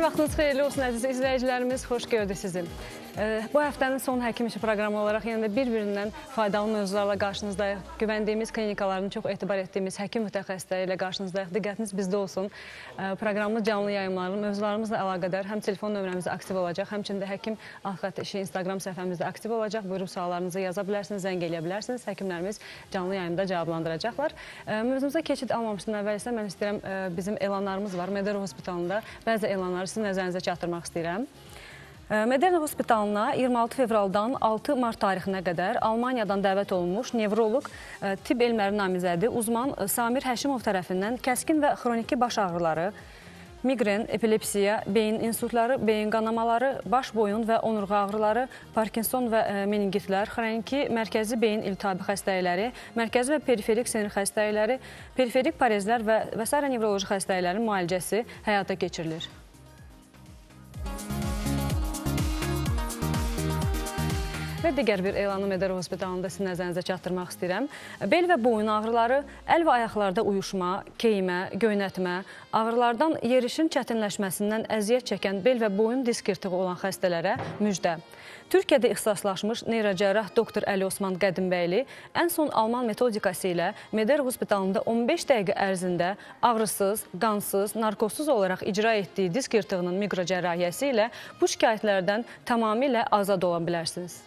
Hər vaxtınız xeyirli olsun əziz izləyicilərimiz, xoş gördük sizi. Bu həftənin son həkim işi proqramı olaraq yenə də bir-birindən faydalı mövzularla qarşınızdayıq. Güvəndiyimiz klinikaların çox etibar etdiyimiz həkim mütəxəssisləri ilə qarşınızdayıq. Diqqətiniz bizdə olsun. Proqramımız canlı yayımları, mövzularımızla əlaqədar həm telefon nömrəmiz aktiv olacaq, həmçinin də həkim Alxat işi Instagram səhifəmizdə aktiv olacaq. Buyurub suallarınızı yaza bilərsiniz, zəng eləyə bilərsiniz. Həkimlərimiz canlı yayımda cavablandıracaqlar. Mövzumuza keçid almamışdan əvvəl isə mən istəyirəm e, bizim elanlarımız var. Medero Hospitalında bəzi elanları sizin nəzərinizə çatdırmaq istəyirəm. Medern Hospitalına 26 fevraldan 6 mart tarixinə qədər Almaniyadan dəvət olunmuş nevroloq, e, tibb elmləri namizədi, uzman e, Samir Həşimov tərəfindən kəskin və xroniki baş ağrıları, migren, epilepsiya, beyin insultları, beyin qanamaları, baş boyun və onurğa ağrıları, Parkinson və e, meningitlər, xroniki mərkəzi beyin iltihabı xəstəlikləri, mərkəzi və periferik sinir xəstəlikləri, periferik parezlər və və s. nevroloji xəstəliklərin müalicəsi həyata keçirilir. Və digər bir elanı Medero Hospitalında sizin nəzərinizə çatdırmaq istəyirəm. Bel və boyun ağrıları, əl və ayaqlarda uyuşma, keymə, göynətmə, ağrılardan yerişin çətinləşməsindən əziyyət çəkən bel və boyun disk yırtığı olan xəstələrə müjdə. Türkiyədə ixtisaslaşmış neyrocərrah doktor Əli Osman Qədimbəyli ən son Alman metodikası ilə Medero Hospitalında 15 dəqiqə ərzində ağrısız, qansız, narkozsuz olaraq icra etdiyi disk yırtığının mikrocərrahiyyəsi ilə bu şikayətlərdən tamamilə azad ola bilərsiniz.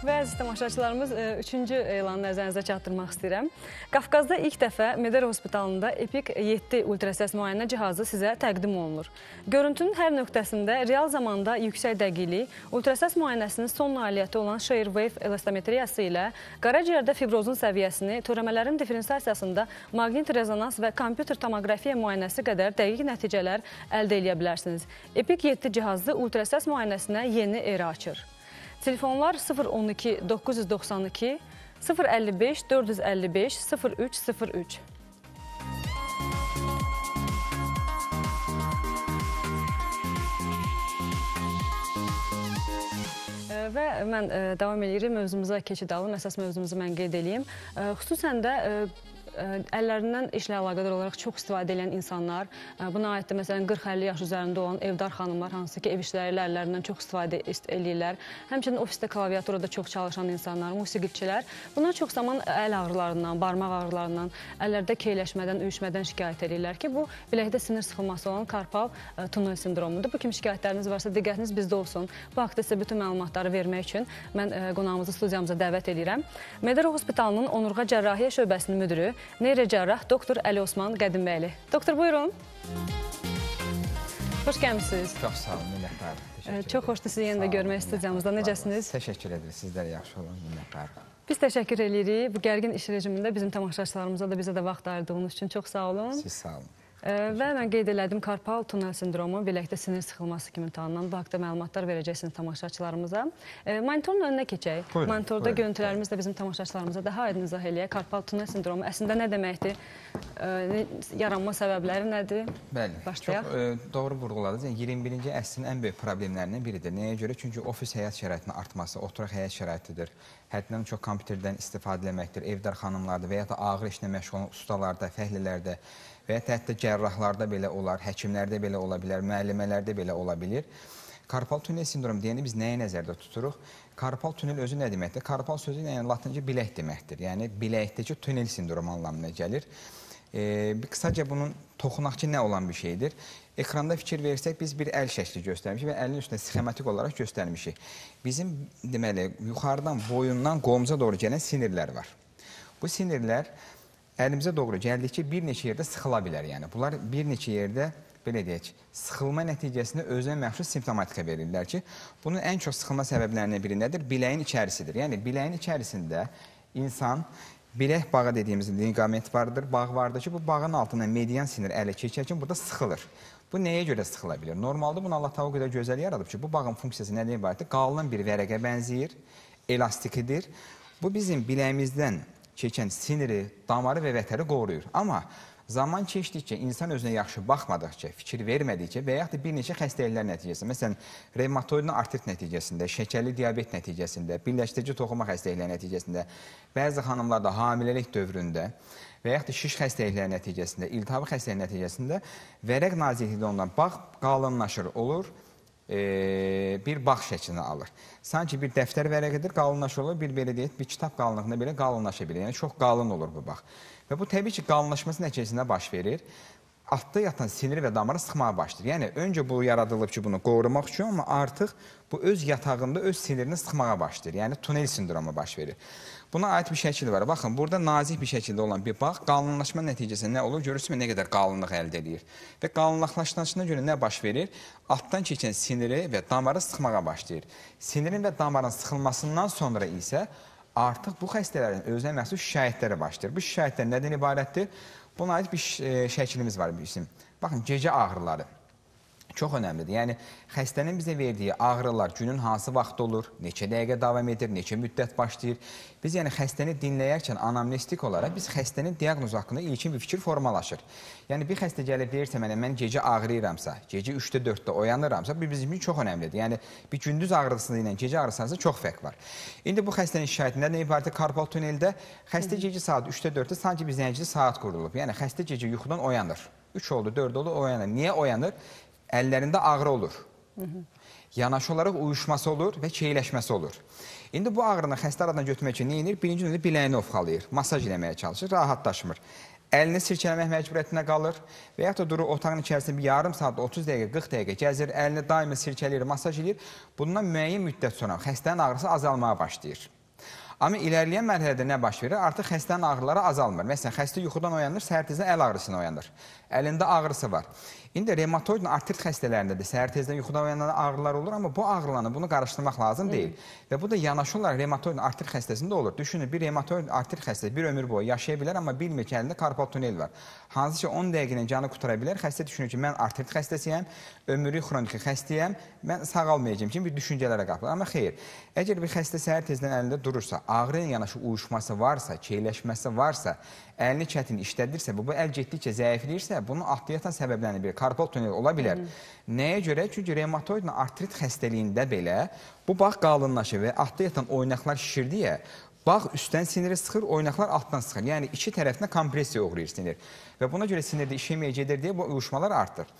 Və əziz tamaşaçılarımız, e, üçüncü elanı nəzərinizə çatdırmaq istəyirəm. Qafqazda ilk dəfə Medero Hospitalında Epic 7 ultrasəs müayinə cihazı sizə təqdim olunur. Görüntünün hər nöqtəsində real zamanda yüksək dəqiqlik, ultrasəs müayinəsinin son nailiyyəti olan Share-Wave elastometriyası ilə qaraciyərdə fibrozun səviyyəsini, törəmələrin diferensiyasında maqnit rezonans və kompüter tomoqrafiya müayinəsi qədər dəqiq nəticələr əldə edə bilərsiniz. Epic 7 cihazlı ultrasəs müayinəsinə yeni era açır. Telefonlar 012 992 055 455 0303. Və mən ə, davam edirəm mövzumuza keçid alım. Əsas mövzumuzu mən qeyd edeyim. Xüsusən də ə, əllərindən işlə əlaqədar olaraq çox istifadə edən insanlar, buna aid də məsələn 40-50 yaş üzərində olan evdar xanımlar, hansı ki, ev işləri ilə əllərindən çox istifadə eləyirlər. Həmçinin ofisdə klaviaturada çox çalışan insanlar, musiqiçilər, bunlar çox zaman əl ağrılarından, barmaq ağrılarından, əllərdə keyləşmədən, öyüşmədən şikayət edirlər ki, bu biləkdə sinir sıxılması olan karpal tunel sindromudur. Bu kimi şikayətləriniz varsa diqqətiniz bizdə olsun. Bu haqda sizə bütün məlumatları vermək üçün mən qonağımızı studiyamıza dəvət edirəm. Medero Hospitalının onurğa cərrahiyyə şöbəsinin müdürü Neyrocərrah doktor Əli Osman Qədimbəyli. Doktor, buyurun. Xoş gəlmisiniz. Çox sağ olun, minnətdarım. Çox xoşdur sizi yenə də görmək studiyamızda. Necəsiniz? Təşəkkür edirik. Sizlər yaxşı olun, minnətdarım. Biz təşəkkür edirik. Bu gərgin iş rejimində bizim tamaşaçılarımıza da bizə də vaxt ayırdığınız üçün çox sağ olun. Siz sağ olun. Və mən qeyd elədim, karpal tunel sindromu biləkdə sinir sıxılması kimi tanınan bu haqda məlumatlar verəcəksiniz tamaşaçılarımıza. Monitorun önünə keçək. Buyurun, Monitorda buyurun. görüntülərimiz də bizim tamaşaçılarımıza daha aydın izah eləyək. Karpal tunel sindromu əslində nə deməkdir? Yaranma səbəbləri nədir? Bəli, Başlayaq. çox e, doğru vurğuladınız. Yəni 21-ci əsrin ən böyük problemlərindən biridir. Nəyə görə? Çünki ofis həyat şəraitinin artması, oturaq həyat şəraitidir. Həddindən çox kompüterdən istifadə etməkdir. Evdar xanımlarda və ya da ağır işlə məşğul olan ustalarda, fəhlələrdə və ya hətta cərrahlarda belə olar, həkimlərdə belə ola bilər, müəllimələrdə belə ola bilir. Karpal tunel sindromu deyəndə biz nəyi nəzərdə tuturuq? Karpal tunel özü nə deməkdir? Karpal sözü yəni latınca bilək deməkdir. Yəni biləkdəki tunel sindromu anlamına gəlir. E, bir qısaca bunun toxunaq ki, nə olan bir şeydir? Ekranda fikir versək, biz bir əl şəkli göstərmişik və əlin üstündə sxematik olaraq göstərmişik. Bizim, deməli, yuxarıdan, boyundan qolumuza doğru gələn sinirlər var. Bu sinirlər əlimizə doğru gəldikcə bir neçə yerdə sıxıla bilər. Yəni, bunlar bir neçə yerdə belə deyək, sıxılma nəticəsində özünə məxsus simptomatika verirlər ki, bunun ən çox sıxılma səbəblərindən biri nədir? Biləyin içərisidir. Yəni, biləyin içərisində insan bilək bağı dediyimiz liqament vardır, bağ vardır ki, bu bağın altından median sinir ələ keçərkən burada sıxılır. Bu nəyə görə sıxıla bilir? Normalda bunu Allah o qədər gözəl yaradıb ki, bu bağın funksiyası nədən ibarətdir? Qalın bir vərəqə bənzəyir, elastikidir. Bu bizim biləyimizdən keçən siniri, damarı və vətəri qoruyur. Amma Zaman keçdikcə, insan özünə yaxşı baxmadıqca, fikir vermədikcə və yaxud da bir neçə xəstəliklər nəticəsində, məsələn, revmatoidin artrit nəticəsində, şəkərli diabet nəticəsində, birləşdirici toxuma xəstəlikləri nəticəsində, bəzi xanımlarda hamiləlik dövründə və yaxud da şiş xəstəlikləri nəticəsində, iltihabi xəstəlik nəticəsində vərəq nazikliyi ondan bağ qalınlaşır, olur, e, bir bağ şəklini alır. Sanki bir dəftər vərəqidir, qalınlaşır olur, bir belə deyək, bir kitab qalınlığında belə qalınlaşa bilir. Yəni çox qalın olur bu bağ. Və bu təbii ki, qalınlaşması nəticəsində baş verir. Altda yatan sinir və damarı sıxmağa başlayır. Yəni, öncə bu yaradılıb ki, bunu qorumaq üçün, amma artıq bu öz yatağında öz sinirini sıxmağa başlayır. Yəni, tunel sindromu baş verir. Buna aid bir şəkil var. Baxın, burada nazik bir şəkildə olan bir bağ qalınlaşma nəticəsində nə olur? Görürsünüzmü nə qədər qalınlıq əldə edir. Və qalınlaşmasına görə nə baş verir? Altdan keçən siniri və damarı sıxmağa başlayır. Sinirin və damarın sıxılmasından sonra isə artıq bu xəstələrin özünə məxsus şikayətləri başlayır. Bu şikayətlər nədən ibarətdir? Buna aid bir e, şəklimiz var bizim. Baxın, gecə ağrıları çox önəmlidir. Yəni, xəstənin bizə verdiyi ağrılar günün hansı vaxt olur, neçə dəqiqə davam edir, neçə müddət başlayır. Biz yəni xəstəni dinləyərkən anamnestik olaraq biz xəstənin diaqnozu haqqında ilkin bir fikir formalaşır. Yəni, bir xəstə gəlib deyirsə mənə, mən gecə ağrıyıramsa, gecə 3-də 4-də oyanıramsa, bu bizim üçün çox önəmlidir. Yəni, bir gündüz ağrısı ilə gecə ağrısı arasında çox fərq var. İndi bu xəstənin şikayətindən nə ibarətdir? Karpal tuneldə xəstə gecə saat 3-də 4-də sanki bir zəncili saat qurulub. Yəni, xəstə gecə yuxudan oyanır. 3 oldu, 4 oldu, oyanır. Niyə oyanır? Əllərində ağrı olur. Hı -hı. Yanaşı olaraq uyuşması olur və keyləşməsi olur. İndi bu ağrını xəstə aradan götürmək üçün edir? Birinci növdə biləyini ovxalayır, masaj eləməyə çalışır, rahatlaşmır. Əlini sirkələmək məcburiyyətinə qalır və yaxud da durur otağın içərisində bir yarım saat, 30 dəqiqə, 40 dəqiqə gəzir, əlini daimi sirkələyir, masaj edir. Bundan müəyyən müddət sonra xəstənin ağrısı azalmaya başlayır. Amma ilərləyən mərhələdə nə baş verir? Artıq xəstənin ağrıları azalmır. Məsələn, xəstə yuxudan oyanır, səhər tezdən əl ağrısına oyanır. Əlində ağrısı var. İndi revmatoid artrit xəstələrində də səhər tezdən yuxudan oyananda ağrılar olur, amma bu ağrılarla bunu qarışdırmaq lazım deyil. Və bu da yanaşı olaraq revmatoid artrit xəstəsində olur. Düşünün, bir revmatoid artrit xəstəsi bir ömür boyu yaşaya bilər, amma bilmir ki, əlində karpal tunel var. Hansı ki, 10 dəqiqənin canı qutara bilər. Xəstə düşünür ki, mən artrit xəstəsiyəm, ömürlük xroniki xəstəyəm, mən sağalmayacağım kimi bir düşüncələrə qapılır. Amma xeyr, əgər bir xəstə səhər tezdən əlində durursa, ağrı ilə yanaşı uyuşması varsa, keyləşməsi varsa, əlini çətin işlədirsə, bu, bu əl getdikcə zəifləyirsə, bunun altda yatan səbəblərindən biri karpal tunel ola bilər. Hı. Nəyə görə? Çünki revmatoid artrit xəstəliyində belə bu bağ qalınlaşır və altda yatan oynaqlar şişirdiyə Bağ üstdən siniri sıxır, oynaqlar altdan sıxır. Yəni iki tərəfinə kompressiya uğrayır sinir. Və buna görə sinirdə işəməyə gedir deyə bu uyuşmalar artır.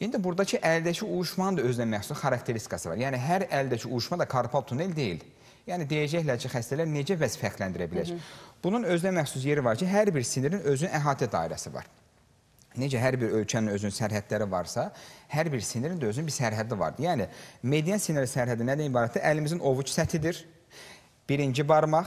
İndi buradakı əldəki uyuşmanın da özünə məxsus xarakteristikası var. Yəni hər əldəki uyuşma da karpal tunel deyil. Yəni deyəcəklər ki, xəstələr necə vəz fərqləndirə bilər? Hı -hı. Bunun özünə məxsus yeri var ki, hər bir sinirin özünün əhatə dairəsi var. Necə hər bir ölkənin özünün sərhədləri varsa, hər bir sinirin də özünün bir sərhədi vardır. Yəni, median sinir sərhədi nədən ibarətdir? Əlimizin ovuc səthidir. Birinci barmaq,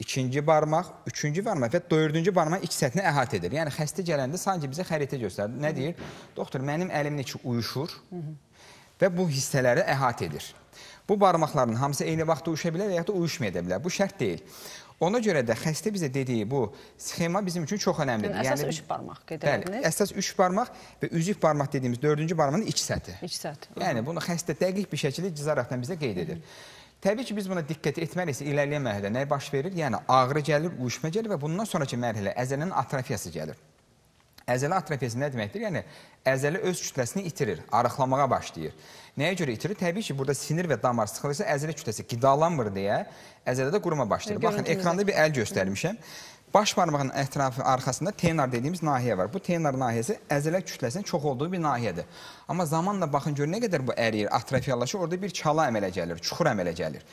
ikinci barmaq, üçüncü barmaq və dördüncü barmaq iç səthini əhatə edir. Yəni, xəstə gələndə sanki bizə xəritə göstərir. Nə deyir? Doktor, mənim əlimin içi uyuşur və bu hissələri əhatə edir. Bu barmaqların hamısı eyni vaxtda uyuşa bilər və ya da uyuşmaya bilər. Bu şərt deyil. Ona görə də xəstə bizə dediyi bu sxema bizim üçün çox önəmlidir. Yəni, əsas yəni, üç barmaq qeyd. Bəli, əsas üç barmaq və üzük barmaq dediyimiz dördüncü barmağın iç səthi. İç səthi. Yəni, bunu xəstə dəqiq bir şəkildə cizaraqdan bizə qeyd edir. Təbii ki, biz buna diqqət etməliyik, ilərləyən mərhələdə nə baş verir? Yəni, ağrı gəlir, uyuşma gəlir və bundan sonraki mərhələ əzələnin atrofiyası gəlir. Əzələ atrofiyası nə deməkdir? Yəni, əzələ öz kütləsini itirir, arıqlamağa başlayır. Nəyə görə itirir? Təbii ki, burada sinir və damar sıxılırsa əzələ kütləsi qidalanmır deyə əzələdə quruma başlayır. Baxın, ekranda bir əl göstərmişəm. Baş barmağın ətrafı arxasında tenar dediyimiz nahiyə var. Bu tenar nahiyəsi əzələ kütləsinin çox olduğu bir nahiyədir. Amma zamanla baxın gör nə qədər bu əriyir, atrofiyalaşır, orada bir çala əmələ gəlir, çuxur əmələ gəlir.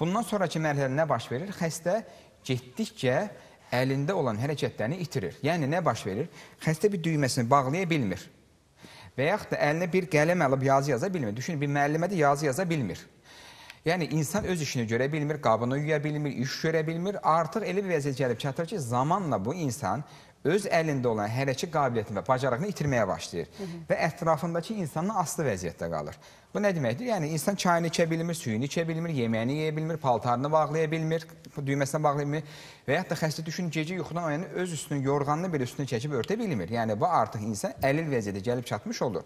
Bundan sonraki mərhələdə nə baş verir? Xəstə getdikcə əlində olan hərəkətlərini itirir. Yəni nə baş verir? Xəstə bir düyməsini bağlaya bilmir. Və yaxud da əlinə bir qələm alıb yazı yaza bilmir. Düşünün, bir müəllimə də yazı yaza bilmir. Yəni insan öz işini görə bilmir, qabını yuya bilmir, iş görə bilmir. Artıq elə bir vəziyyət gəlib çatır ki, zamanla bu insan öz əlində olan hərəkət qabiliyyətini və bacarığını itirməyə başlayır Hı -hı. və ətrafındakı insanla aslı vəziyyətdə qalır. Bu nə deməkdir? Yəni insan çayını içə bilmir, suyunu içə bilmir, yeməyini yeyə bilmir, paltarını bağlaya bilmir, düyməsinə bağlaya bilmir və yaxud da xəstə düşün gecə yuxudan oyanır, öz üstünün yorğanını belə üstünə çəkib örtə bilmir. Yəni bu artıq insan əlil vəziyyətə gəlib çatmış olur.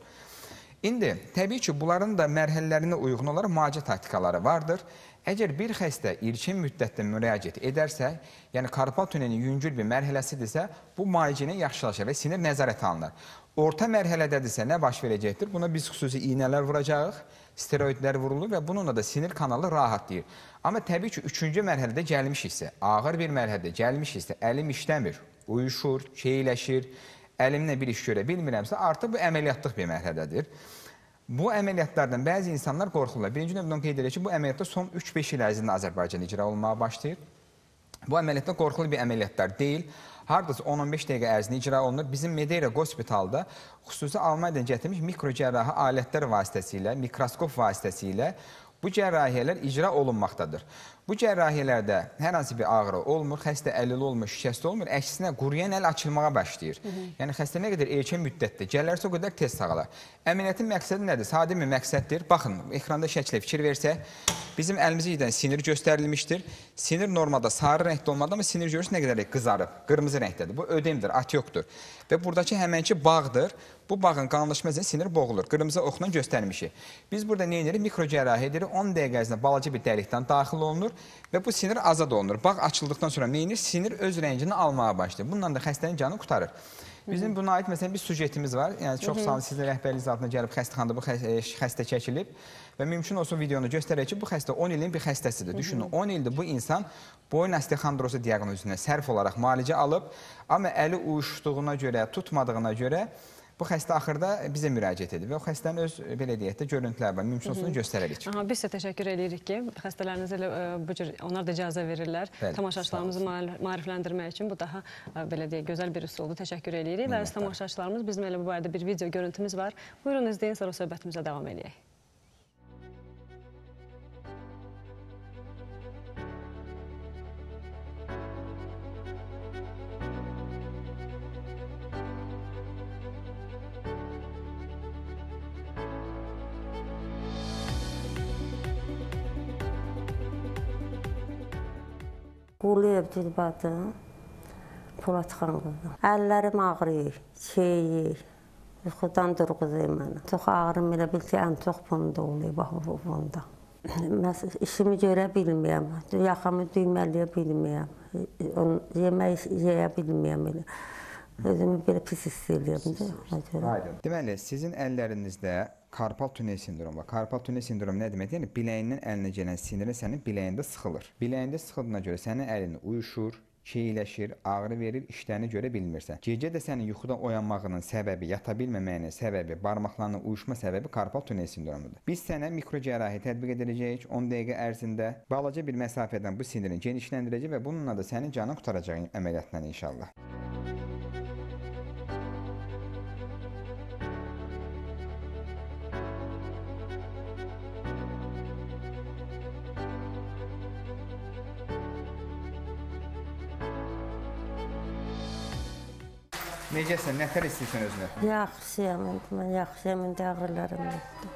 İndi təbii ki, bunların da mərhələlərinə uyğun olaraq müalicə taktikaları vardır. Əgər bir xəstə ilkin müddətdə müraciət edərsə, yəni karpal tunelinin yüngül bir mərhələsidirsə, bu müalicəni yaxşılaşır və sinir nəzarətə alınır. Orta mərhələdədirsə nə baş verəcəkdir? Buna biz xüsusi iynələr vuracağıq, steroidlər vurulur və bununla da sinir kanalı rahatlayır. Amma təbii ki, üçüncü mərhələdə gəlmişiksə, ağır bir mərhələdə gəlmişiksə, əlim işləmir, uyuşur, şeyləşir, əlimlə bir iş görə bilmirəmsə, artıq bu əməliyyatlıq bir mərhələdədir. Bu əməliyyatlardan bəzi insanlar qorxurlar. Birinci növbədən qeyd edək ki, bu əməliyyatlar son 3-5 il ərzində Azərbaycan icra olunmağa başlayır. Bu əməliyyatlar qorxulu bir əməliyyatlar deyil. Hardasa 10-15 dəqiqə ərzində icra olunur. Bizim Medeira Hospitalda xüsusi Almaniyadan gətirilmiş mikrocərrahi alətlər vasitəsilə, mikroskop vasitəsilə bu cərrahiyyələr icra olunmaqdadır. Bu cərrahiyyələrdə hər hansı bir ağrı olmur, xəstə əlil olmur, şikəst olmur, əksinə quruyan əl açılmağa başlayır. Hı -hı. Yəni xəstə nə qədər erkən müddətdə gələrsə o qədər tez sağalar. Əməliyyatın məqsədi nədir? Sadə bir məqsəddir. Baxın, ekranda şəklə fikir versək, bizim əlimizə gedən sinir göstərilmişdir. Sinir normada sarı rəngdə olmadı, amma sinir görürsünüz nə qədər qızarıb, qırmızı rəngdədir. Bu ödemdir, atiokdur. Və buradakı həmənki bağdır. Bu bağın qanlaşma üzrə sinir boğulur. Qırmızı oxla göstərmişik. Biz burada nə edirik? Mikrocərrahi edirik. 10 dəqiqə ərzində balaca bir dəlikdən daxil olunur və bu sinir azad olunur. Bağ açıldıqdan sonra nə edir? Sinir öz rəngini almağa başlayır. Bununla da xəstənin canı qurtarır. Bizim buna aid məsələn bir sujetimiz var. Yəni çox sağ olun sizin rəhbərliğiniz altında gəlib xəstəxanada bu xəstə çəkilib və mümkün olsun videonu göstərək ki, bu xəstə 10 ilin bir xəstəsidir. Düşünün, 10 ildir bu insan boyun osteoxondrozu diaqnozuna sərf olaraq müalicə alıb, amma əli uyuşduğuna görə, tutmadığına görə Bu xəstə axırda bizə müraciət edib və o xəstənin öz belə deyək də görüntüləri var. Mümkün olsun göstərərik. Aha, biz də təşəkkür edirik ki, xəstələriniz elə ə, bu cür onlar da icazə verirlər. Bəli, tamaşaçılarımızı maarifləndirmək üçün bu daha ə, belə deyək gözəl bir üsuldur. Təşəkkür edirik və tamaşaçılarımız bizim elə bu barədə bir video görüntümüz var. Buyurun izləyin, sonra söhbətimizə davam edək. Quluyub Gülbatın, Polatxan qızı. Əllərim ağrıyır, şeyir, yuxudan durğuzuyum mənə. Çox ağrım elə bil ki, ən çox bunda oluyor, bax bu bunda. Mən işimi görə bilmirəm, yaxamı düyməliyə bilmirəm, yemək yeyə bilmirəm elə. Özümü belə pis hiss edirəm. Aydın. Deməli, sizin əllərinizdə karpal tunel sindromu. Karpal tunel sindromu nə deməkdir? Yəni biləyindən əlinə gələn sinirin sənin biləyində sıxılır. Biləyində sıxıldığına görə sənin əlin uyuşur, keyləşir, ağrı verir, işlərini görə bilmirsən. Gecə də sənin yuxudan oyanmağının səbəbi, yata bilməməyinin səbəbi, barmaqlarının uyuşma səbəbi karpal tunel sindromudur. Biz sənə mikrocərrahi tətbiq edəcəyik 10 dəqiqə ərzində. Balaca bir məsafədən bu sinirini genişləndirəcək və bununla da sənin canını qurtaracaq əməliyyatla inşallah. Necəsən? Nətər istəyirsən özünə? Yaxşıyam, indi mən yaxşıyam, indi ağrılarım yoxdur.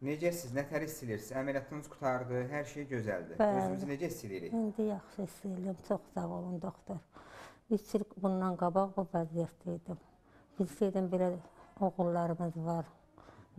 Necəsiz? Nətər hiss edirsiniz? Əməliyyatınız qutardı, hər şey gözəldir. Bəli. Özünüzü necə hiss edirik? İndi yaxşı hiss edirəm, çox sağ olun doktor. Üç il bundan qabaq bu vəziyyətdə idim. Bilsəydim belə oğullarımız var,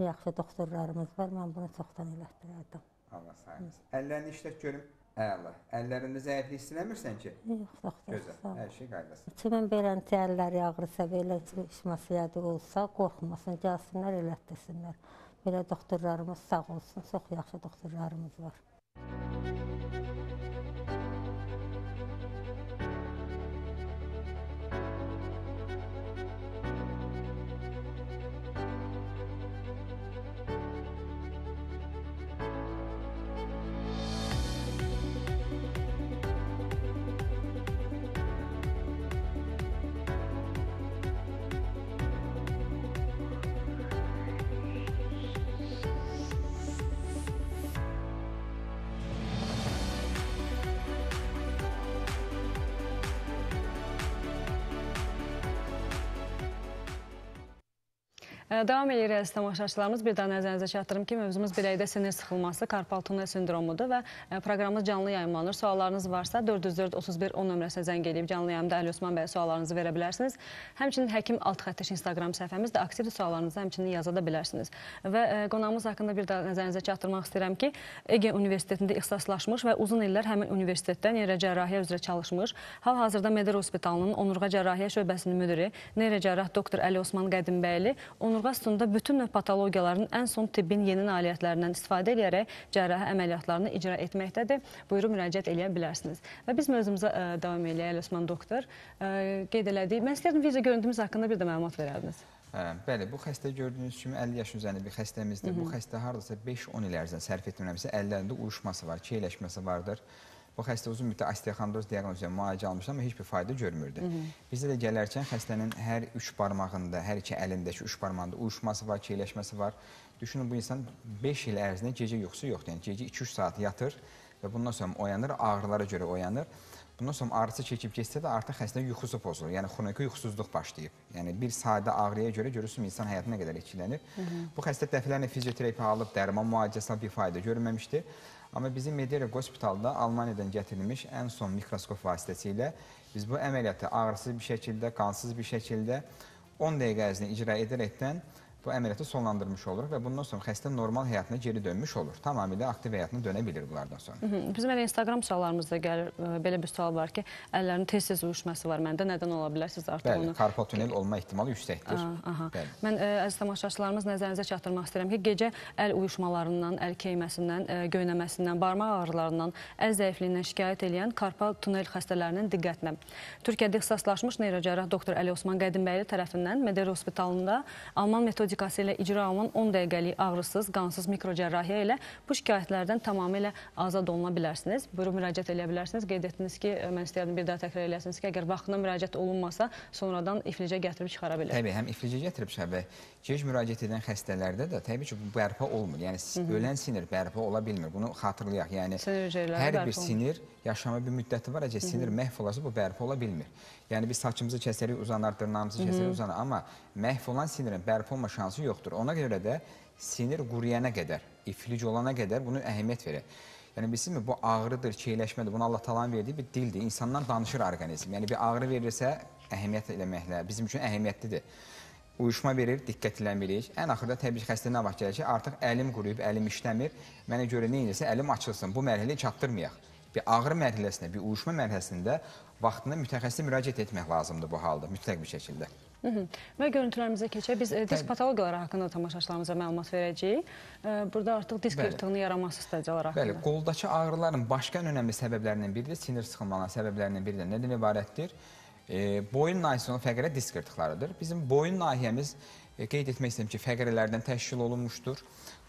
yaxşı doktorlarımız var, mən bunu çoxdan elətdirərdim. Allah saymasın. Əllərini işlət görüm. Əla. Əllərində zəiflik hiss eləmirsən ki? Yox, doktor, Gözəl. Hər şey qaydasında. Kimin beləncə əlləri ağrısa, belə işməsiyyədi olsa, qorxmasın, gəlsinlər, elətdirsinlər. Belə doktorlarımız sağ olsun, çox yaxşı doktorlarımız var. E, Davam edirik əziz tamaşaçılarımız. Bir daha nəzərinizə çatdırım ki, mövzumuz biləkdə sinir sıxılması, karpal tunel sindromudur və proqramımız canlı yayımlanır. Suallarınız varsa 404 31 10 nömrəsinə zəng edib canlı yayımda Əli Osman bəyə suallarınızı verə bilərsiniz. Həmçinin Həkim Alt Xəttiş Instagram səhifəmizdə aktiv suallarınızı həmçinin yaza da bilərsiniz. Və qonağımız haqqında bir daha nəzərinizə çatdırmaq istəyirəm ki, Ege Universitetində ixtisaslaşmış və uzun illər həmin universitetdə neyrocərrahiyyə üzrə çalışmış. Hal-hazırda Medər Hospitalının onurğa cərrahiyyə şöbəsinin müdiri, neyrocərrah doktor Əli Osman Qədimbəyli onurğa bütün növ patologiyaların ən son tibbin yeni nailiyyətlərindən istifadə edərək cərrahi əməliyyatlarını icra etməkdədir. Buyurun müraciət edə bilərsiniz. Və biz mövzumuza ə, davam edək Əli Osman doktor. Ə, qeyd elədik. Mən istəyirdim video görüntümüz haqqında bir də məlumat verərdiniz. Hə, bəli, bu xəstə gördüyünüz kimi 50 yaş üzərində bir xəstəmizdir. Bu xəstə hardasa 5-10 il ərzində sərf etmirəmsə, əllərində uyuşması var, keyləşməsi vardır. Bu xəstə uzun müddət osteoxondroz diaqnozu ilə müalicə almışdı, amma heç bir fayda görmürdü. Bizdə də gələrkən xəstənin hər üç barmağında, hər iki əlindəki üç barmağında uyuşması var, keyləşməsi var. Düşünün bu insan 5 il ərzində gecə yuxusu yoxdur. Yəni gecə 2-3 saat yatır və bundan sonra oyanır, ağrılara görə oyanır. Bundan sonra ağrısı çəkib getsə də artıq xəstənin yuxusu pozulur. Yəni xroniki yuxusuzluq başlayıb. Yəni bir sadə ağrıya görə görürsün insan həyatı nə qədər etkilənir. Bu xəstə dəfələrlə fizioterapiya alıb, dərman müalicəsi bir fayda görməmişdi. Amma bizim Medere Hospitalda Almaniyadan gətirilmiş ən son mikroskop vasitəsilə biz bu əməliyyatı ağrısız bir şəkildə, qansız bir şəkildə 10 dəqiqə ərzində icra edərəkdən bu əməliyyatı sonlandırmış oluruq və bundan sonra xəstə normal həyatına geri dönmüş olur. Tamamilə aktiv həyatına dönə bilir bunlardan sonra. Hı -hı. Bizim elə Instagram suallarımızda gəlir ə, belə bir sual var ki, əllərinin tez-tez uyuşması var məndə. Nədən ola bilər? Siz artıq Bəli, onu karpal tunel olma ehtimalı yüksəkdir. Aha. Bəli. Mən ə, əziz tamaşaçılarımız nəzərinizə çatdırmaq istəyirəm ki, gecə əl uyuşmalarından, əl keyməsindən, ə, göynəməsindən, barmaq ağrılarından, əl zəifliyindən şikayət edən karpal tunel xəstələrinin diqqətinə. Türkiyədə ixtisaslaşmış neyrocərrah doktor Əli Osman Qədimbəli tərəfindən Medero Hospitalında Alman metodikası ilə icra olunan 10 dəqiqəlik ağrısız, qansız mikrocərrahiyyə ilə bu şikayətlərdən tamamilə azad oluna bilərsiniz. Buyurun müraciət edə bilərsiniz. Qeyd etdiniz ki, mən istəyirdim bir daha təkrar eləyəsiniz ki, əgər vaxtında müraciət olunmasa, sonradan iflicə gətirib çıxara bilər. Təbii, həm iflicə gətirib şəbə, gec müraciət edən xəstələrdə də təbii ki, bu bərpa olmur. Yəni Hı -hı. ölən sinir bərpa ola bilmir. Bunu xatırlayaq. Yəni hər bir sinir yaşama bir müddəti var. Əgər sinir məhv olasa bu bərpa ola bilmir. Yəni biz saçımızı kəsərik, uzanar, dırnağımızı kəsərik, uzanar, amma məhv olan sinirin bərpa olma şansı yoxdur. Ona görə də sinir quruyana qədər, iflic olana qədər bunu əhəmiyyət verir. Yəni bilirsinizmi bu ağrıdır, keyləşmədir. Bunu Allah Taala'nın verdiyi bir dildir. İnsandan danışır orqanizm. Yəni bir ağrı verirsə əhəmiyyət eləməklə bizim üçün əhəmiyyətlidir. Uyuşma verir, diqqətləmirik. Ən axırda təbii ki, xəstə nə vaxt gəlir ki, artıq əlim quruyub, əlim işləmir. Mənə görə nə edirsə əlim açılsın. Bu mərhələyə çatdırmayaq. Bir ağrı mərhələsində, bir uyuşma mərhələsində vaxtında mütəxəssisə müraciət etmək lazımdır bu halda, mütləq bir şəkildə. Hı -hı. Və görüntülərimizə keçək. Biz e, disk patologiyaları haqqında tamaşaçılarımıza məlumat verəcəyik. E, Burada artıq disk Bəli. yırtığının yaranması stadiyaları Bəli, haqqında. qoldakı ağrıların başqa ən önəmli səbəblərindən biri də sinir sıxılmalarının səbəblərindən biri də nədən ibarətdir? E, boyun nahiyəsinin fəqərə disk yırtıqlarıdır. Bizim boyun nahiyəmiz e, qeyd etmək istəyirəm ki, fəqərələrdən təşkil olunmuşdur.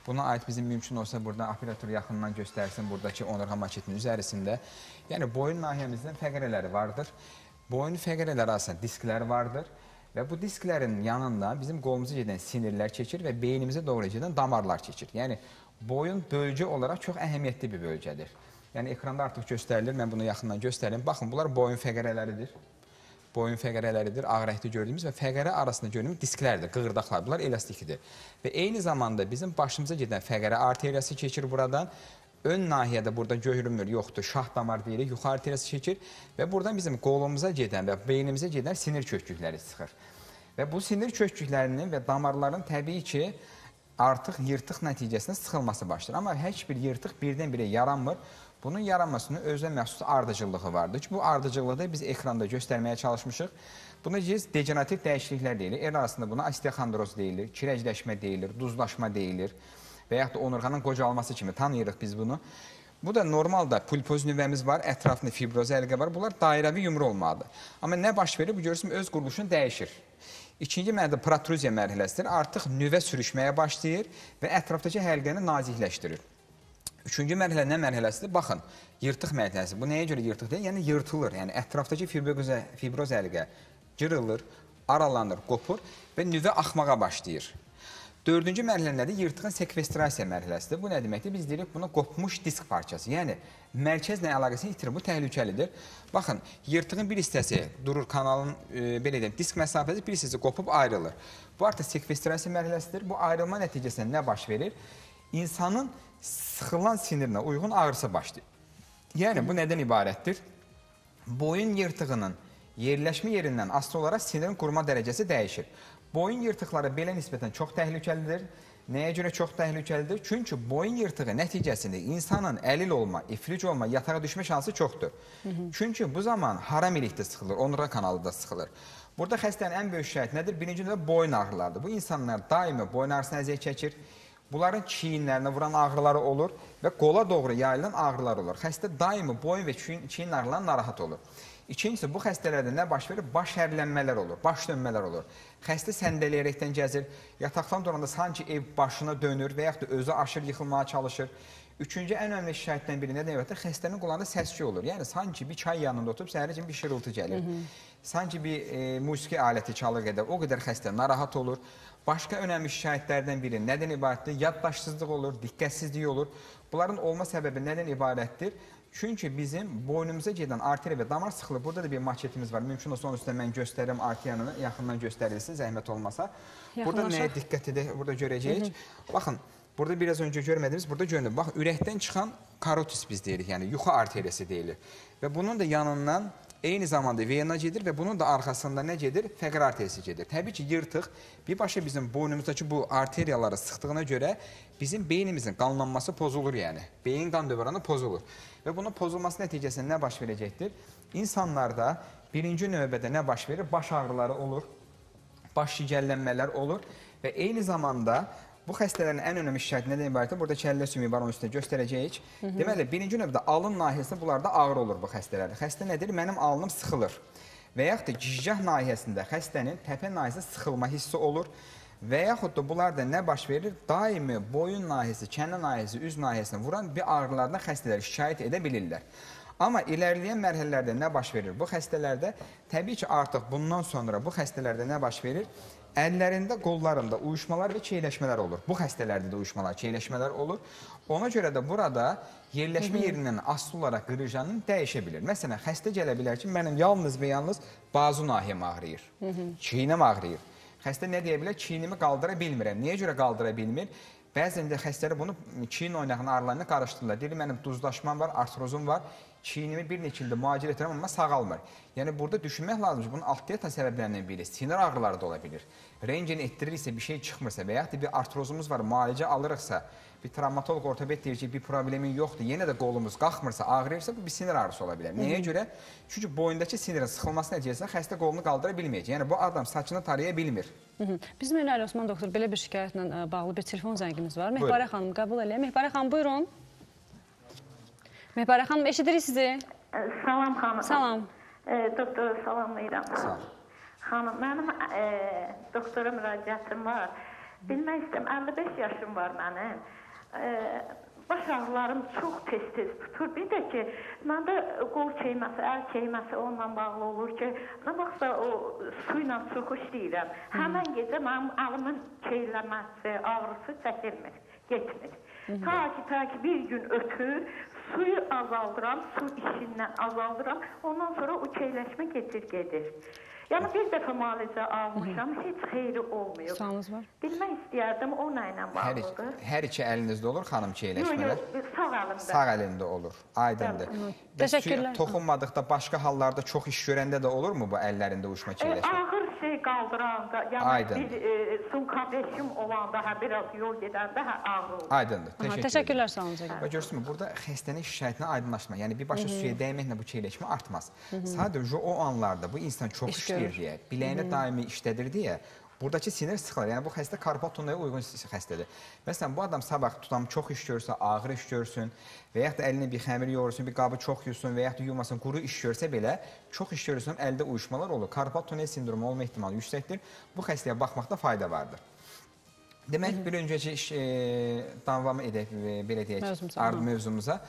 Buna aid bizim mümkün olsa burada operator yaxından göstərsin buradakı onurğa maketinin üzərisində. Yəni boyun nahiyəmizdə fəqərələri vardır. Boyun fəqərələri arasında disklər vardır. Və bu disklərin yanında bizim qolumuza gedən sinirlər keçir və beynimizə doğru gedən damarlar keçir. Yəni boyun bölgə olaraq çox əhəmiyyətli bir bölgədir. Yəni ekranda artıq göstərilir. Mən bunu yaxından göstərim. Baxın, bunlar boyun fəqərələridir. Boyun fəqərələridir, ağ rəngdə gördüyümüz və fəqərə arasında gördüyümüz disklərdir, qığırdaqlar. Bunlar elastikdir. Və eyni zamanda bizim başımıza gedən fəqərə arteriyası keçir buradan. Ön nahiyədə burada görünmür, yoxdur. Şah damar deyirik, yuxarı arteriyası keçir və buradan bizim qolumuza gedən və beynimizə gedən sinir kökükləri çıxır. Və bu sinir köküklərinin və damarların təbii ki, artıq yırtıq nəticəsində sıxılması başlayır. Amma heç bir yırtıq birdən-birə yaranmır. Bunun yaranmasının özünə məxsus ardıcıllığı vardır ki, bu ardıcıllığı biz ekranda göstərməyə çalışmışıq. Buna biz degenerativ dəyişikliklər deyilir. El arasında buna osteoxondroz deyilir, kirəcləşmə deyilir, duzlaşma deyilir və yaxud da onurğanın qocalması kimi tanıyırıq biz bunu. Bu da normalda pulpoz nüvəmiz var, ətrafında fibroz əlqə var. Bunlar dairəvi yumru olmalıdır. Amma nə baş verir? Bu görürsün öz quruluşunu dəyişir. İkinci mərhələ protruziya mərhələsidir. Artıq nüvə sürüşməyə başlayır və ətrafdakı həlqəni nazikləşdirir. Üçüncü mərhələ nə mərhələsidir? Baxın, yırtıq mərhələsi. Bu nəyə görə yırtıq deyil? Yəni yırtılır. Yəni ətrafdakı fibroz, əlqə cırılır, aralanır, qopur və nüvə axmağa başlayır. Dördüncü mərhələ nədir? Yırtığın sekvestrasiya mərhələsidir. Bu nə deməkdir? Biz deyirik buna qopmuş disk parçası. Yəni mərkəzlə əlaqəsini itirir. Bu təhlükəlidir. Baxın, yırtığın bir hissəsi durur kanalın e, belə deyim, disk məsafəsi bir hissəsi qopub ayrılır. Bu artıq sekvestrasiya mərhələsidir. Bu ayrılma nəticəsində nə baş verir? İnsanın sıxılan sinirinə uyğun ağrısı başlayır. Yəni bu nədən ibarətdir? Boyun yırtığının yerləşmə yerindən asılı olaraq sinirin qurma dərəcəsi dəyişir. Boyun yırtıqları belə nisbətən çox təhlükəlidir. Nəyə görə çox təhlükəlidir? Çünki boyun yırtığı nəticəsində insanın əlil olma, iflic olma, yatağa düşmə şansı çoxdur. Çünki bu zaman haram ilikdə sıxılır, onura kanalı da sıxılır. Burada xəstənin ən böyük şikayət nədir? Birinci növbədə boyun ağrılarıdır. Bu insanlar daimi boyun ağrısına əziyyət çəkir. Bunların çiyinlərinə vuran ağrıları olur və qola doğru yayılan ağrılar olur. Xəstə daimi boyun və çiyin ağrılarından narahat olur. İkincisi, bu xəstələrdə nə baş verir? Baş hərlənmələr olur, baş dönmələr olur. Xəstə səndələyərəkdən gəzir, yataqdan duranda sanki ev başına dönür və yaxud da özü aşır, yıxılmağa çalışır. Üçüncü ən önəmli şikayətdən biri nədir? Evet, xəstənin qulağında səs-küy olur. Yəni sanki bir çay yanında oturub səhər üçün bir şırıltı gəlir. Sanki bir e, musiqi aləti çalır qədər, o qədər xəstə narahat olur. Başqa önəmli şikayətlərdən biri nədən ibarətdir? Yaddaşsızlıq olur, diqqətsizlik olur. Bunların olma səbəbi nədən ibarətdir? Çünki bizim boynumuza gedən arteriya və damar sıxlığı, burada da bir maketimiz var. Mümkün olsa onun üstündə mən göstərirəm arteriyanı, yaxından göstərilsin, zəhmət olmasa. Burada Yaxınlaşaq. nəyə diqqət edək, burada görəcəyik. Baxın, burada biraz öncə görmədiyimiz, burada görünür. Bax, ürəkdən çıxan karotis biz deyirik, yəni yuxu arteriyası deyilir. Və bunun da yanından eyni zamanda vena gedir və bunun da arxasında nə gedir? Fəqər arteriyası gedir. Təbii ki, yırtıq birbaşa bizim boynumuzdakı bu arteriyaları sıxdığına görə bizim beynimizin qanlanması pozulur yəni. Beyin qan dövranı pozulur. Və bunun pozulması nəticəsində nə baş verəcəkdir? İnsanlarda birinci növbədə nə baş verir? Baş ağrıları olur, baş gicəllənmələr olur və eyni zamanda bu xəstələrin ən önəmli şikayəti nədən ibarətdir? Burada kəllə sümüyü var, onun üstündə göstərəcəyik. Deməli, birinci növbədə alın nahiyəsində bunlarda ağrı olur bu xəstələrdə. Xəstə nədir? Mənim alnım sıxılır. Və yaxud da gicgah nahiyəsində xəstənin təpə nahiyəsində sıxılma hissi olur. Və yaxud da bunlarda nə baş verir? Daimi boyun nahiyəsi, çənə nahiyəsi, üz nahiyəsinə vuran bir ağrılardan xəstələr şikayət edə bilirlər. Amma ilərləyən mərhələlərdə nə baş verir? Bu xəstələrdə təbii ki, artıq bundan sonra bu xəstələrdə nə baş verir? Əllərində, qollarında uyuşmalar və çeyləşmələr olur. Bu xəstələrdə də uyuşmalar, çeyləşmələr olur. Ona görə də burada yerləşmə yerindən asılı olaraq qırıcanın dəyişə bilir. Məsələn, xəstə gələ bilər ki, mənim yalnız və yalnız bazu nahiyəm ağrıyır, çiynəm ağrıyır. Xəstə nə deyə bilər? Çiynimi qaldıra bilmirəm. Niyə görə qaldıra bilmir? Bəzən də xəstələr bunu çiyin oynağının ağrılarına qarışdırırlar. Deyir, mənim duzlaşmam var, artrozum var, çiynimi bir neçə ildə müalicə edirəm, amma sağalmır. Yəni burada düşünmək lazımdır bunun alt yatan səbəblərindən biri sinir ağrıları da ola bilir. Rentgen etdiririksə, bir şey çıxmırsa və yaxud da bir artrozumuz var, müalicə alırıqsa, bir travmatoloq ortoped deyir ki, bir problemin yoxdur, yenə də qolumuz qalxmırsa, ağrıyırsa, bu bir sinir ağrısı ola bilər. Nəyə görə? Çünki boyundakı sinirin sıxılması nəticəsində xəstə qolunu qaldıra bilməyəcək. Yəni bu adam saçını taraya bilmir. Hı -hı. Bizim Ünal Osman doktor belə bir şikayətlə ə, bağlı bir telefon zəngimiz var. Mehbarə xanım qəbul eləyək. Mehbarə xanım buyurun. Mehbarə xanım eşidirik sizi. Salam xanım. Salam. E, doktor salamlayıram. Sağ ol. Xanım, mənim e, doktora müraciətim var. Bilmək istəyirəm, 55 yaşım var mənim. Baş ağrılarım çox tez-tez tutur. Bir də ki, məndə qol keyməsi, əl keyməsi onunla bağlı olur ki, nə vaxtsa o su ilə çox işləyirəm. Həmən gecə mənim əlimin keyləməsi, ağrısı çəkilmir, getmir. Ta ki, ta ki bir gün ötür, suyu azaldıram, su işindən azaldıram, ondan sonra o keyləşmə keçir gedir. Yəni bir dəfə müalicə almışam, heç xeyri olmuyor. Sualınız var? Bilmək istəyərdim o nə ilə Hər, bağlıdır. hər iki əlinizdə olur xanım Yox, çeyləşmələr. yox, sağ əlimdə. Sağ əlində olur. Aydındır. Təşəkkürlər. toxunmadıqda başqa hallarda çox iş görəndə də olurmu bu əllərində uyuşma çeyləşmə? ağır şey qaldıranda, yəni Aydın. bir e, sumka beşim olanda, hə biraz yol gedəndə hə ağrı olur. Aydındır. Aha, Təşəkkür təşəkkürlər sualınıza görə. Və görürsünüz, burada xəstənin şikayətinə aydınlaşma, yəni birbaşa suya dəyməklə bu çeyləşmə artmaz. Sadəcə o anlarda bu insan çox İş işləyir deyə, biləyinə daimi işlədir deyə Buradakı sinir sıxılır. Yəni bu xəstə karpal tonaya uyğun xəstədir. Məsələn, bu adam sabah tutam çox iş görsə, ağır iş görsün və yaxud da əlinə bir xəmir yoğursun, bir qabı çox yusun və yaxud da yumasın, quru iş görsə belə, çox iş görürsən, əldə uyuşmalar olur. Karpal tonaya sindromu olma ehtimalı yüksəkdir. Bu xəstəyə baxmaqda fayda vardır. Demək, bir öncəki iş, e, davam edək, e, belə deyək, Mövzumuza, mövzumuza.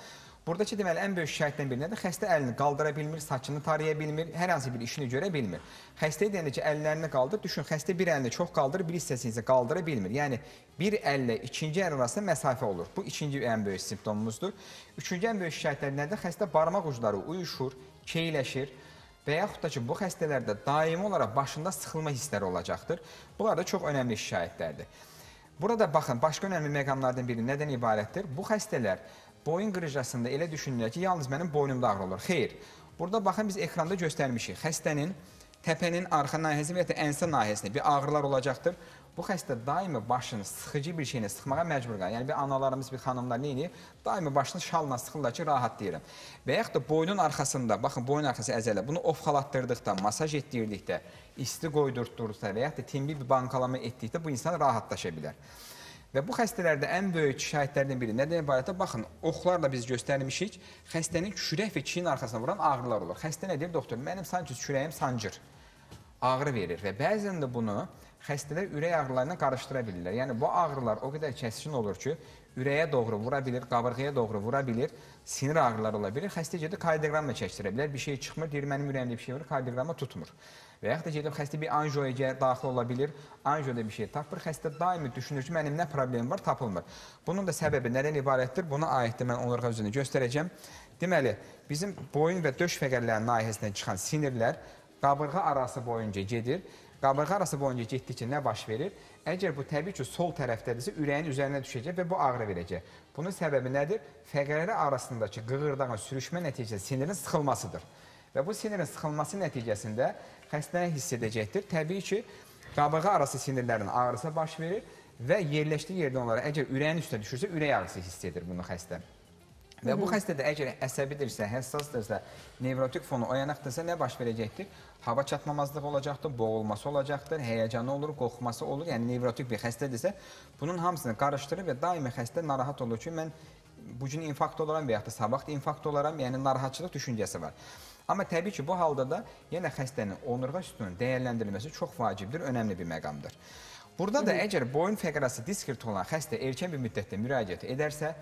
Buradakı deməli ən böyük şikayətdən biri nədir? Xəstə əlini qaldıra bilmir, saçını taraya bilmir, hər hansı bir işini görə bilmir. Xəstəyə deyəndə ki, əllərini qaldır, düşün, xəstə bir əlini çox qaldırır, bir hissəsini isə qaldıra bilmir. Yəni bir əllə ikinci əl arasında məsafə olur. Bu ikinci ən böyük simptomumuzdur. Üçüncü ən böyük şikayətlər nədir? Xəstə barmaq ucları uyuşur, keyləşir və yaxud da ki, bu xəstələrdə daimi olaraq başında sıxılma hissləri olacaqdır. Bunlar da çox önəmli şikayətlərdir. Burada baxın, başqa önəmli məqamlardan biri nədən ibarətdir? Bu xəstələr boyun qırıcasında elə düşünürlər ki, yalnız mənim boynumda ağrı olur. Xeyr. Burada baxın biz ekranda göstərmişik. Xəstənin təpənin arxa nahiyəsi və ya da ənsə nahiyəsində bir ağrılar olacaqdır. Bu xəstə daimi başını sıxıcı bir şeylə sıxmağa məcbur qalır. Yəni bir analarımız, bir xanımlar edir? Daimi başını şalla sıxırlar ki, rahatlayıram. Və yaxud da boynun arxasında, baxın boyun arxası əzələ, bunu ovxalatdırdıqda, masaj etdirdikdə, isti qoydurtdursa və yaxud da timbi bir bankalama etdikdə bu insan rahatlaşa bilər. Və bu xəstələrdə ən böyük şikayətlərdən biri nədən ibarətdir? Baxın, oxlarla biz göstərmişik. Xəstənin kürək və çiyin arxasına vuran ağrılar olur. Xəstə nə deyir? Doktor, mənim sanki kürəyim sancır. Ağrı verir və bəzən də bunu xəstələr ürək ağrılarına qarışdıra bilirlər. Yəni bu ağrılar o qədər kəskin olur ki, ürəyə doğru vura bilir, qabırğaya doğru vura bilir, sinir ağrıları ola bilir. Xəstə gedib kardioqramla çəkdirə bilər. Bir şey çıxmır, deyir mənim ürəyimdə bir şey var, kardioqrama tutmur. Və yaxud da gedib xəstə bir anjiyoya daxil ola bilir, anjiyoda bir şey tapır. Xəstə daimi düşünür ki, mənim nə problemim var, tapılmır. Bunun da səbəbi nədən ibarətdir? Buna aiddir, mən onlara özünü göstərəcəm. Deməli, bizim boyun və döş fəqərlərinin nahiyəsindən çıxan sinirlər qabırğa arası boyunca gedir. Qabırğa arası boyunca getdikcə nə baş verir? Əgər bu təbii ki, sol tərəfdədirsə, ürəyin üzərinə düşəcək və bu ağrı verəcək. Bunun səbəbi nədir? Fəqərləri arasındakı qığırdağın sürüşmə nəticəsi sinirin sıxılmasıdır. Və bu sinirin sıxılması nəticəsində xəstə hiss edəcəkdir. Təbii ki, qabığı arası sinirlərin ağrısı baş verir və yerləşdiyi yerdən onlara əgər ürəyin üstə düşürsə, ürək ağrısı hiss edir bunu xəstə. Və bu xəstədə əgər əsəbidirsə, həssasdırsa, nevrotik fonu oyanıqdırsa nə baş verəcəkdir? Hava çatmamazlığı olacaqdır, boğulması olacaqdır, həyəcanı olur, qorxması olur. Yəni nevrotik bir xəstədirsə, bunun hamısını qarışdırır və daimi xəstə narahat olur ki, mən bu gün infarkt olaram və yaxud da sabah da infarkt olaram, yəni narahatçılıq düşüncəsi var. Amma təbii ki, bu halda da yenə xəstənin onurğa sütunun dəyərləndirilməsi çox vacibdir, önəmli bir məqamdır. Burada da əgər boyun fəqrası diskirti olan xəstə erkən bir müddətdə müraciət edərsə,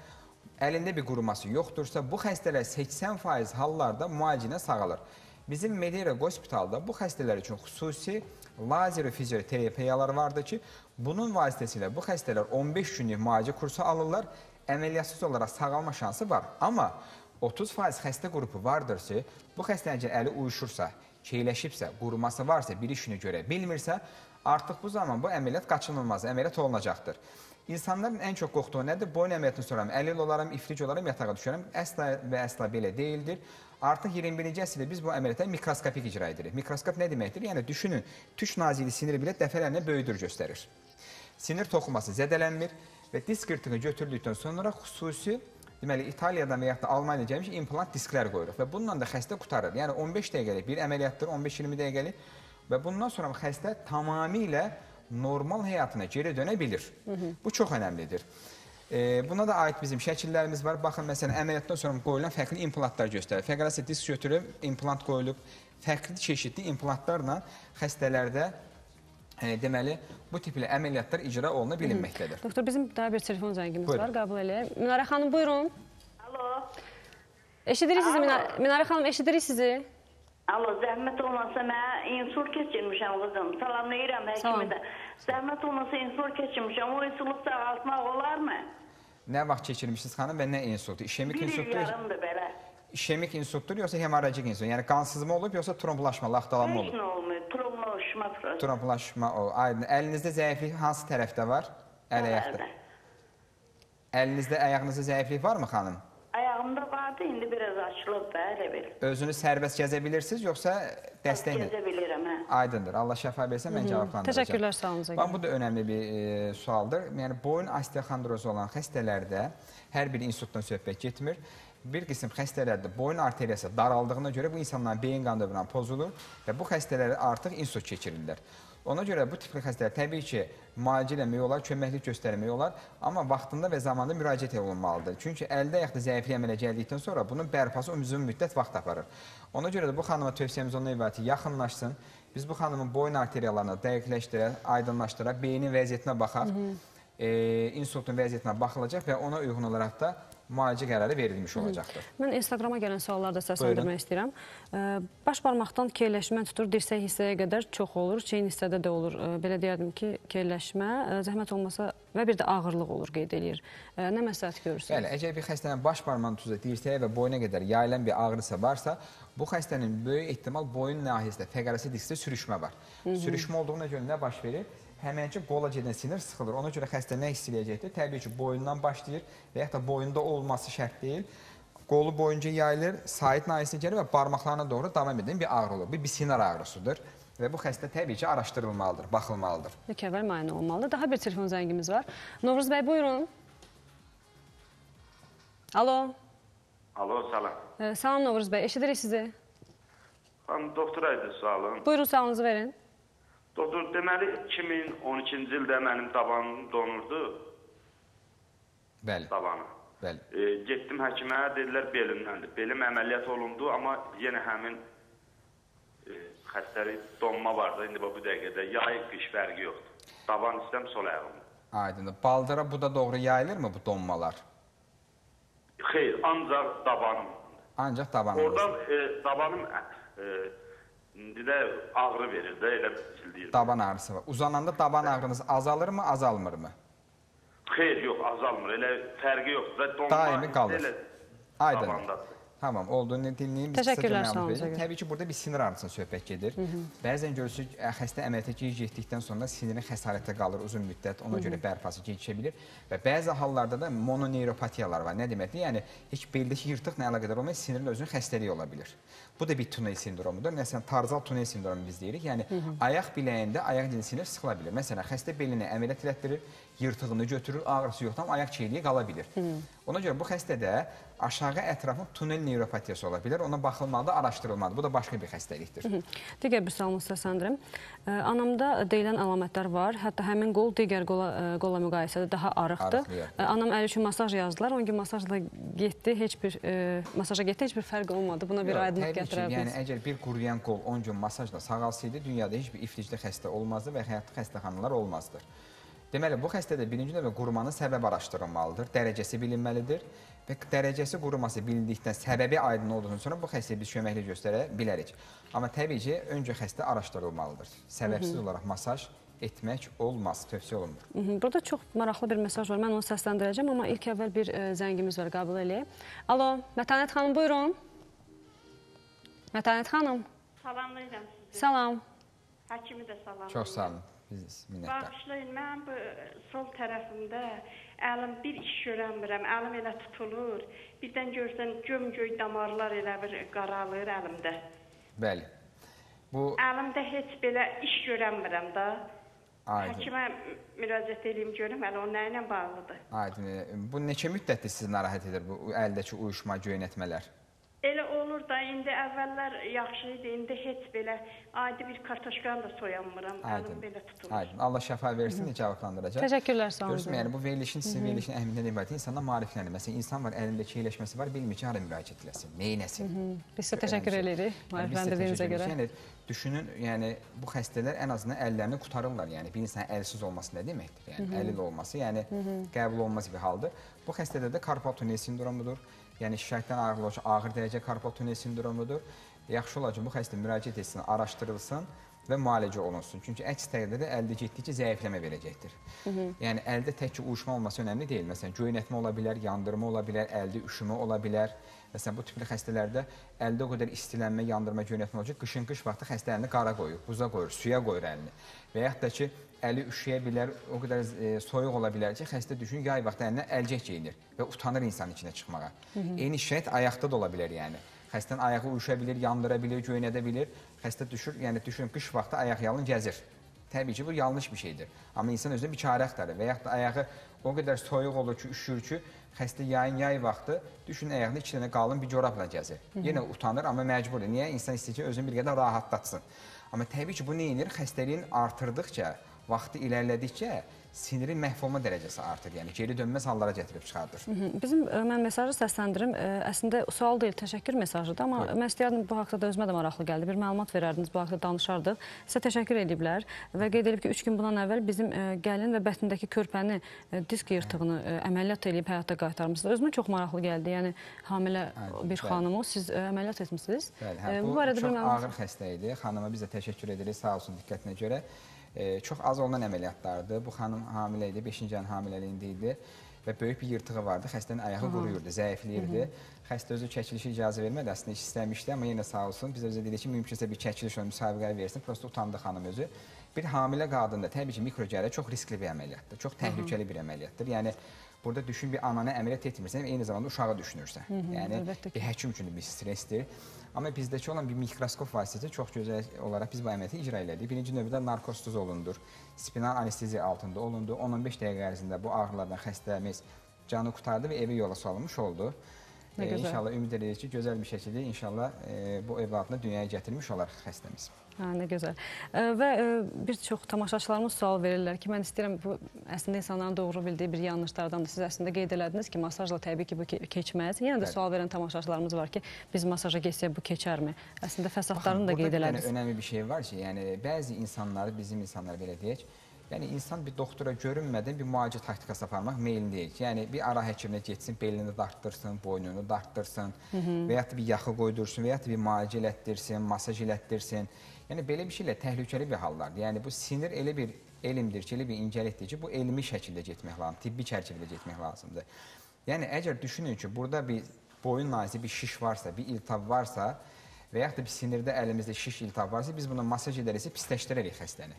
əlində bir quruması yoxdursa, bu xəstələr 80% hallarda müalicə sağalır. Bizim Medera Hospitalda bu xəstələr üçün xüsusi lazer fizioterapiyalar vardır ki, bunun vasitəsilə bu xəstələr 15 günlük müalicə kursu alırlar, əməliyyatsız olaraq sağalma şansı var. Amma 30% xəstə qrupu vardır ki, bu xəstənin əli uyuşursa, keyləşibsə, quruması varsa, bir işini görə bilmirsə, artıq bu zaman bu əməliyyat qaçınılmaz, əməliyyat olunacaqdır. İnsanların ən çox qorxduğu nədir? Boyun əməliyyatını soram, əlil olaram, iflic olaram, yatağa düşərəm. Əsla və əsla belə deyildir. Artıq 21-ci əsrdə biz bu əməliyyata mikroskopik icra edirik. Mikroskop nə deməkdir? Yəni düşünün, tüş nazili siniri belə dəfələrlə böyüdür göstərir. Sinir toxuması zədələnmir və disk yırtığı götürdükdən sonra xüsusi deməli İtaliyadan və ya da Almaniyadan gəlmiş implant disklər qoyuruq və bununla da xəstə qutarır. Yəni 15 dəqiqəlik bir əməliyyatdır, 15-20 dəqiqəlik və bundan sonra xəstə tamamilə normal həyatına geri dönə bilir. Hı -hı. Bu çox önəmlidir. E, buna da aid bizim şəkillərimiz var. Baxın, məsələn, əməliyyatdan sonra qoyulan fərqli implantlar göstərir. Fəqərəsi disk götürüb, implant qoyulub, fərqli çeşidli implantlarla xəstələrdə deməli, bu tipli əməliyyatlar icra oluna bilinməkdədir. Doktor, bizim daha bir telefon zəngimiz var, qəbul eləyək. Minarə xanım, buyurun. Alo. Eşidirik sizi. Minarə, xanım, eşidirik sizi. Alo, zəhmət olmasa mənə insult keçirmişəm qızım. Salamlayıram Salam. həkimi də. Zəhmət olmasa insult keçirmişəm. O insultu sağaltmaq olarmı? Nə vaxt keçirmişsiniz xanım və nə insultu? İşemik Bir il yarımdır belə. işemik insultdur yoxsa hemorrajik insult? Yəni qansızma olub yoxsa tromblaşma, laxtalanma Heç olub? nə olmuyor. Tromlaşma prosu. Tromblaşma o. Aydın. Əlinizdə zəiflik hansı tərəfdə var? Əl ayaqda. Əlinizdə, ayağınızda zəiflik varmı xanım? Ayağımda vardı, indi biraz açılıb da, elə bil. Özünü sərbəst gəzə bilirsiniz yoxsa dəstəklə? Gezə bilirəm, hə. Aydındır. Allah şəfa versə mən cavablandıracağam. Təşəkkürlər sualınıza Bax, bu da önəmli bir e, sualdır. Yəni boyun osteoxondrozu olan xəstələrdə hər bir insultdan söhbət getmir. Bir qism xəstələrdə boyun arteriyası daraldığına görə bu insanların beyin qan dövrəni pozulur və bu xəstələrə artıq insult keçirirlər. Ona görə bu tipli xəstələr təbii ki, müalicə etmək olar, köməklik göstərmək olar, amma vaxtında və zamanında müraciət olunmalıdır. Çünki əldə yaxud da zəiflik əmələ gəldikdən sonra bunun bərpası uzun müddət vaxt aparır. Ona görə də bu xanıma tövsiyəmiz ondan ibarət ki, yaxınlaşsın. Biz bu xanımın boyun arteriyalarını dəqiqləşdirək, aydınlaşdıraq, beynin vəziyyətinə baxaq. E, insultun vəziyyətinə baxılacaq və ona uyğun olaraq da müalicə qərarı verilmiş olacaqdır. Mən Instagrama gələn suallarda səsləndirmək istəyirəm. Baş barmaqdan keyləşmə tutur dirsək hissəyə qədər çox olur, çeyin hissədə də olur. Belə deyərdim ki, keyləşmə zəhmət olmasa və bir də ağırlıq olur qeyd eləyir. Nə məsləhət görürsünüz? Bəli, əgər bir xəstənin baş barmağının tuzu dirsəyə və boyuna qədər yayılan bir ağrısı varsa, bu xəstənin böyük ehtimal boyun nahiyəsində fəqərəsi diskdə sürüşmə var. Sürüşmə olduğuna görə nə baş verir? Həmənki qola gedən sinir sıxılır. Ona görə xəstə nə hiss eləyəcəkdir? Təbii ki, boyundan başlayır və yaxud da boyunda olması şərt deyil. Qolu boyunca yayılır, sait nahiyəsinə gəlir və barmaqlarına doğru davam edən bir ağrı olur. Bu bir sinir ağrısıdır və bu xəstə təbii ki, araşdırılmalıdır, baxılmalıdır. İlk əvvəl müayinə olmalıdır. Daha bir telefon zəngimiz var. Novruz bəy, buyurun. Alo. Alo, salam. Ə, Salam Novruz bəy, eşidirik sizi. Xanım doktora idi sualım. Buyurun, sualınızı verin. Doktor, deməli 2012-ci ildə mənim tabanım donurdu, Bəli, tabanı. bəli. E, getdim həkimə, dedilər belimdəndir. Belim əməliyyat olundu, amma yenə həmin e, xəstəlik donma vardı. İndi bu dəqiqədə yay qış fərqi yoxdur. Taban istəm sol ayağımda. Aydındır. Baldıra bu da doğru yayılırmı bu donmalar? Xeyr, ancaq tabanım. Ancaq tabanımızda. Oradan e, tabanım e, indi də ağrı verir də, elə sildiyir. Daban ağrısı var. Uzananda daban ağrınız azalırmı, azalmırmı? Xeyr, yox, azalmır. Elə fərqi yoxdur. da Daimi qalır. Elə Aydın. tabandadır. Tamam, olduğunu dinleyeyim. Biz Təşəkkürlər, sağ olun. Təbii ki, burada bir sinir ağrısına söhbət gedir. Bəzən görürsünüz, xəstə əməliyyata gec getdikdən sonra sinirin xəsarətə qalır uzun müddət, ona görə bərpası gecikə bilir və bəzi hallarda da mononeyropatiyalar var. Nə deməkdir? Yəni heç beldəki yırtıqla əlaqədar olmayan sinirin özünün xəstəliyi ola bilir. Bu da bir tunel sindromudur. Məsələn, tarzal tunel sindromu biz deyirik. Yəni ayaq biləyində ayaq dilinin sinir sıxıla bilir. Məsələn, xəstə belinə əməliyyat elətdirir, yırtığını götürür, ağrısı yoxdur, amma ayaq çiyliyi qala bilir. Ona görə bu xəstədə aşağı ətrafın tunel neyropatiyası ola bilər. Ona baxılmalıdır, araşdırılmalıdır. Bu da başqa bir xəstəlikdir. Digər bir sualımı səsləndirim. Ə, Anamda deyilən əlamətlər var. Hətta həmin qol digər qola, ə, qola müqayisədə daha arıqdır. Ə, Anam əli üçün masaj yazdılar. 10 gün masajla getdi. Heç bir ə, masaja getdi, heç bir fərq olmadı. Buna bir aydınlıq gətirə Yəni bilərsiniz. əgər bir quruyan qol 10 gün masajla sağalsaydı, dünyada heç bir iflicli xəstə olmazdı və həyatlı xəstəxanalar olmazdır. Deməli, bu xəstədə birinci növbə qurumanın səbəbi araşdırılmalıdır, dərəcəsi bilinməlidir və dərəcəsi quruması bilindikdən, səbəbi aydın olduqdan sonra bu xəstəyə biz köməkli göstərə bilərik. Amma təbii ki, öncə xəstə araşdırılmalıdır. Səbəbsiz olaraq masaj etmək olmaz, tövsiyə olunmur. Burada çox maraqlı bir mesaj var. Mən onu səsləndirəcəm, amma ilk əvvəl bir ə, zəngimiz var, qəbul eləyək. Alo, Mətanət xanım, buyurun. Mətanət xanım, Salamlayıram sizi. salam. Həkimi də salamlayıram. Çox sağ olun. Biz minnətdar. Bağışlayın, mən bu sol tərəfimdə əlim bir iş görəmirəm, əlim elə tutulur. Birdən görsən göm-göy damarlar elə bir qaralır əlimdə. Bəli. Bu Əlimdə heç belə iş görəmirəm də. aydın. Həkimə müraciət edeyim görüm, hələ o nə ilə bağlıdır. Aydın. Bu neçə müddətdir sizi narahat edir bu əldəki uyuşma, göynətmələr? Elə olur da indi əvvəllər yaxşı idi, indi heç belə adi bir kartoşkanı da soyanmıram. Əlim belə tutulur. Aydın. Allah şəfa versin, cavablandıracaq. Təşəkkürlər, sağ olun. Görürsün, yəni bu verilişin sizin verilişin əhəmiyyətindən ibarət insanlar maariflənir. Məsələn, insan var əlində keyləşməsi var, bilmir ki, hara müraciət etsin, neynəsin. Biz sizə təşəkkür edirik Yəni, biz də maarifləndirdiyinizə təşəkkür görə. edirik. Yəni düşünün, yəni bu xəstələr ən azından əllərini qurtarırlar. Yəni bir insan əlsiz olması nə deməkdir? Yəni əlil olması, yəni qəbul olunmaz bir haldır. Bu xəstədə də karpal tunel sindromudur. Yəni şikayətdən ayrılıq ağır dərəcə karpal tunel sindromudur. Yaxşı olar ki, bu xəstə müraciət etsin, araşdırılsın və müalicə olunsun. Çünki əks təqdirdə əldə getdikcə zəifləmə verəcəkdir. Yəni əldə təkcə uyuşma olması önəmli deyil. Məsələn, göynətmə ola bilər, yandırma ola bilər, əldə üşümə ola bilər. Məsələn, bu tipli xəstələrdə əldə o qədər istilənmə, yandırma, göynətmə olacaq. Qışın qış vaxtı xəstə əlini qara qoyur, buza qoyur, suya qoyur əlini. Və yaxud da ki, əli üşüyə bilər, o qədər e, soyuq ola bilər ki, xəstə düşün yay vaxtı əlinə əlcək geyinir və utanır insan içinə çıxmağa. Eyni şərait ayaqda da ola bilər yəni. Xəstənin ayağı uyuşa bilir, yandıra bilir, göynədə bilir. Xəstə düşür, yəni düşün qış vaxtı ayaq yalın gəzir. Təbii ki, bu yanlış bir şeydir. Amma insan özünə bir çarə axtarır və yaxud da ayağı o qədər soyuq olur ki, üşür ki, xəstə yayın yay vaxtı düşün ayağında iki dənə qalın bir corabla gəzir. Yenə utanır, amma məcburdur. Niyə? İnsan istəyir ki, özünü bir qədər rahatlatsın. Amma təbii ki, bu nə edir? Xəstəliyin artırdıqca vaxtı irəlilədikcə sinirin məhv olma dərəcəsi artır. Yəni geri dönməz hallara gətirib çıxardır. Hı, Bizim ə, mən mesajı səsləndirim. Ə, Əslində sual deyil, təşəkkür mesajıdır, amma Buyurun. mən istəyərdim bu haqqda da özümə də maraqlı gəldi. Bir məlumat verərdiniz, bu haqqda danışardıq. Sizə təşəkkür ediblər və qeyd edib ki, 3 gün bundan əvvəl bizim ə, gəlin və bətnindəki körpəni ə, disk yırtığını ə, əməliyyat edib həyata qaytarmısınız. Özümə çox maraqlı gəldi. Yəni hamilə Hə, bir bəli. xanımı siz ə, əməliyyat etmisiniz. Bəli, hə, bu, bu barədə çox bir məlumat ağır xəstə idi. Xanıma biz də təşəkkür edirik, sağ olsun diqqətinə görə. E, çox az olunan əməliyyatlardır. Bu xanım hamilə idi, 5-ci ayın hamiləliyində idi və böyük bir yırtığı vardı. Xəstənin ayağı quruyurdu, zəifləyirdi. Xəstə özü çəkilişə icazə vermədi, əslində iş istəmişdi, amma yenə sağ olsun. Biz özə dedik ki, mümkünsə bir çəkiliş olun, müsabiqəyə versin. Prosta utandı xanım özü. Bir hamilə qadında təbii ki, mikrocərrə çox riskli bir əməliyyatdır, çox təhlükəli bir əməliyyatdır. Yəni burada düşün bir ananı əməliyyat etmirsən, eyni zamanda uşağı düşünürsən. yəni əlbəttə ki. bir həkim üçün bir stressdir. Amma bizdəki olan bir mikroskop vasitəsilə çox gözəl olaraq biz bu əməliyyatı icra elədik. Birinci növbədə narkozsuz olundur. Spinal anesteziya altında olundu. 10-15 dəqiqə ərzində bu ağrılardan xəstəmiz canı qurtardı və evə yola salınmış oldu. Nə E, inşallah ümid edirik ki, gözəl bir şəkildə inşallah e, bu evladını dünyaya gətirmiş olar xəstəmiz. Hə, nə gözəl. Ə, Və ə, bir çox tamaşaçılarımız sual verirlər ki, mən istəyirəm bu əslində insanların doğru bildiyi bir yanlışlardandır. Siz əslində qeyd elədiniz ki, masajla təbii ki, bu ke keçməz. Yenə də Bəli. sual verən tamaşaçılarımız var ki, biz masaja getsək bu keçərmi? Əslində fəsadlarını da qeyd elədiniz. önəmli bir şey var ki, yəni bəzi insanları, bizim insanlar belə deyək, yəni insan bir doktora görünmədən bir müalicə taktikası aparmaq meylindəyik. Yəni bir ara həkiminə getsin, belini dartdırsın, boynunu dartdırsın və ya da bir yaxı qoydursun və ya da bir müalicə elətdirsin, masaj elətdirsin. Yəni belə bir şeylə təhlükəli bir hallardır. Yəni bu sinir elə bir elmdir ki, elə bir incəlikdir ki, bu elmi şəkildə getmək lazımdır, tibbi çərçivədə getmək lazımdır. Yəni əgər düşünün ki, burada bir boyun nazi bir şiş varsa, bir iltihav varsa və yaxud da bir sinirdə əlimizdə şiş iltihav varsa, biz bunu masaj edəriksə pisləşdirərik xəstəni.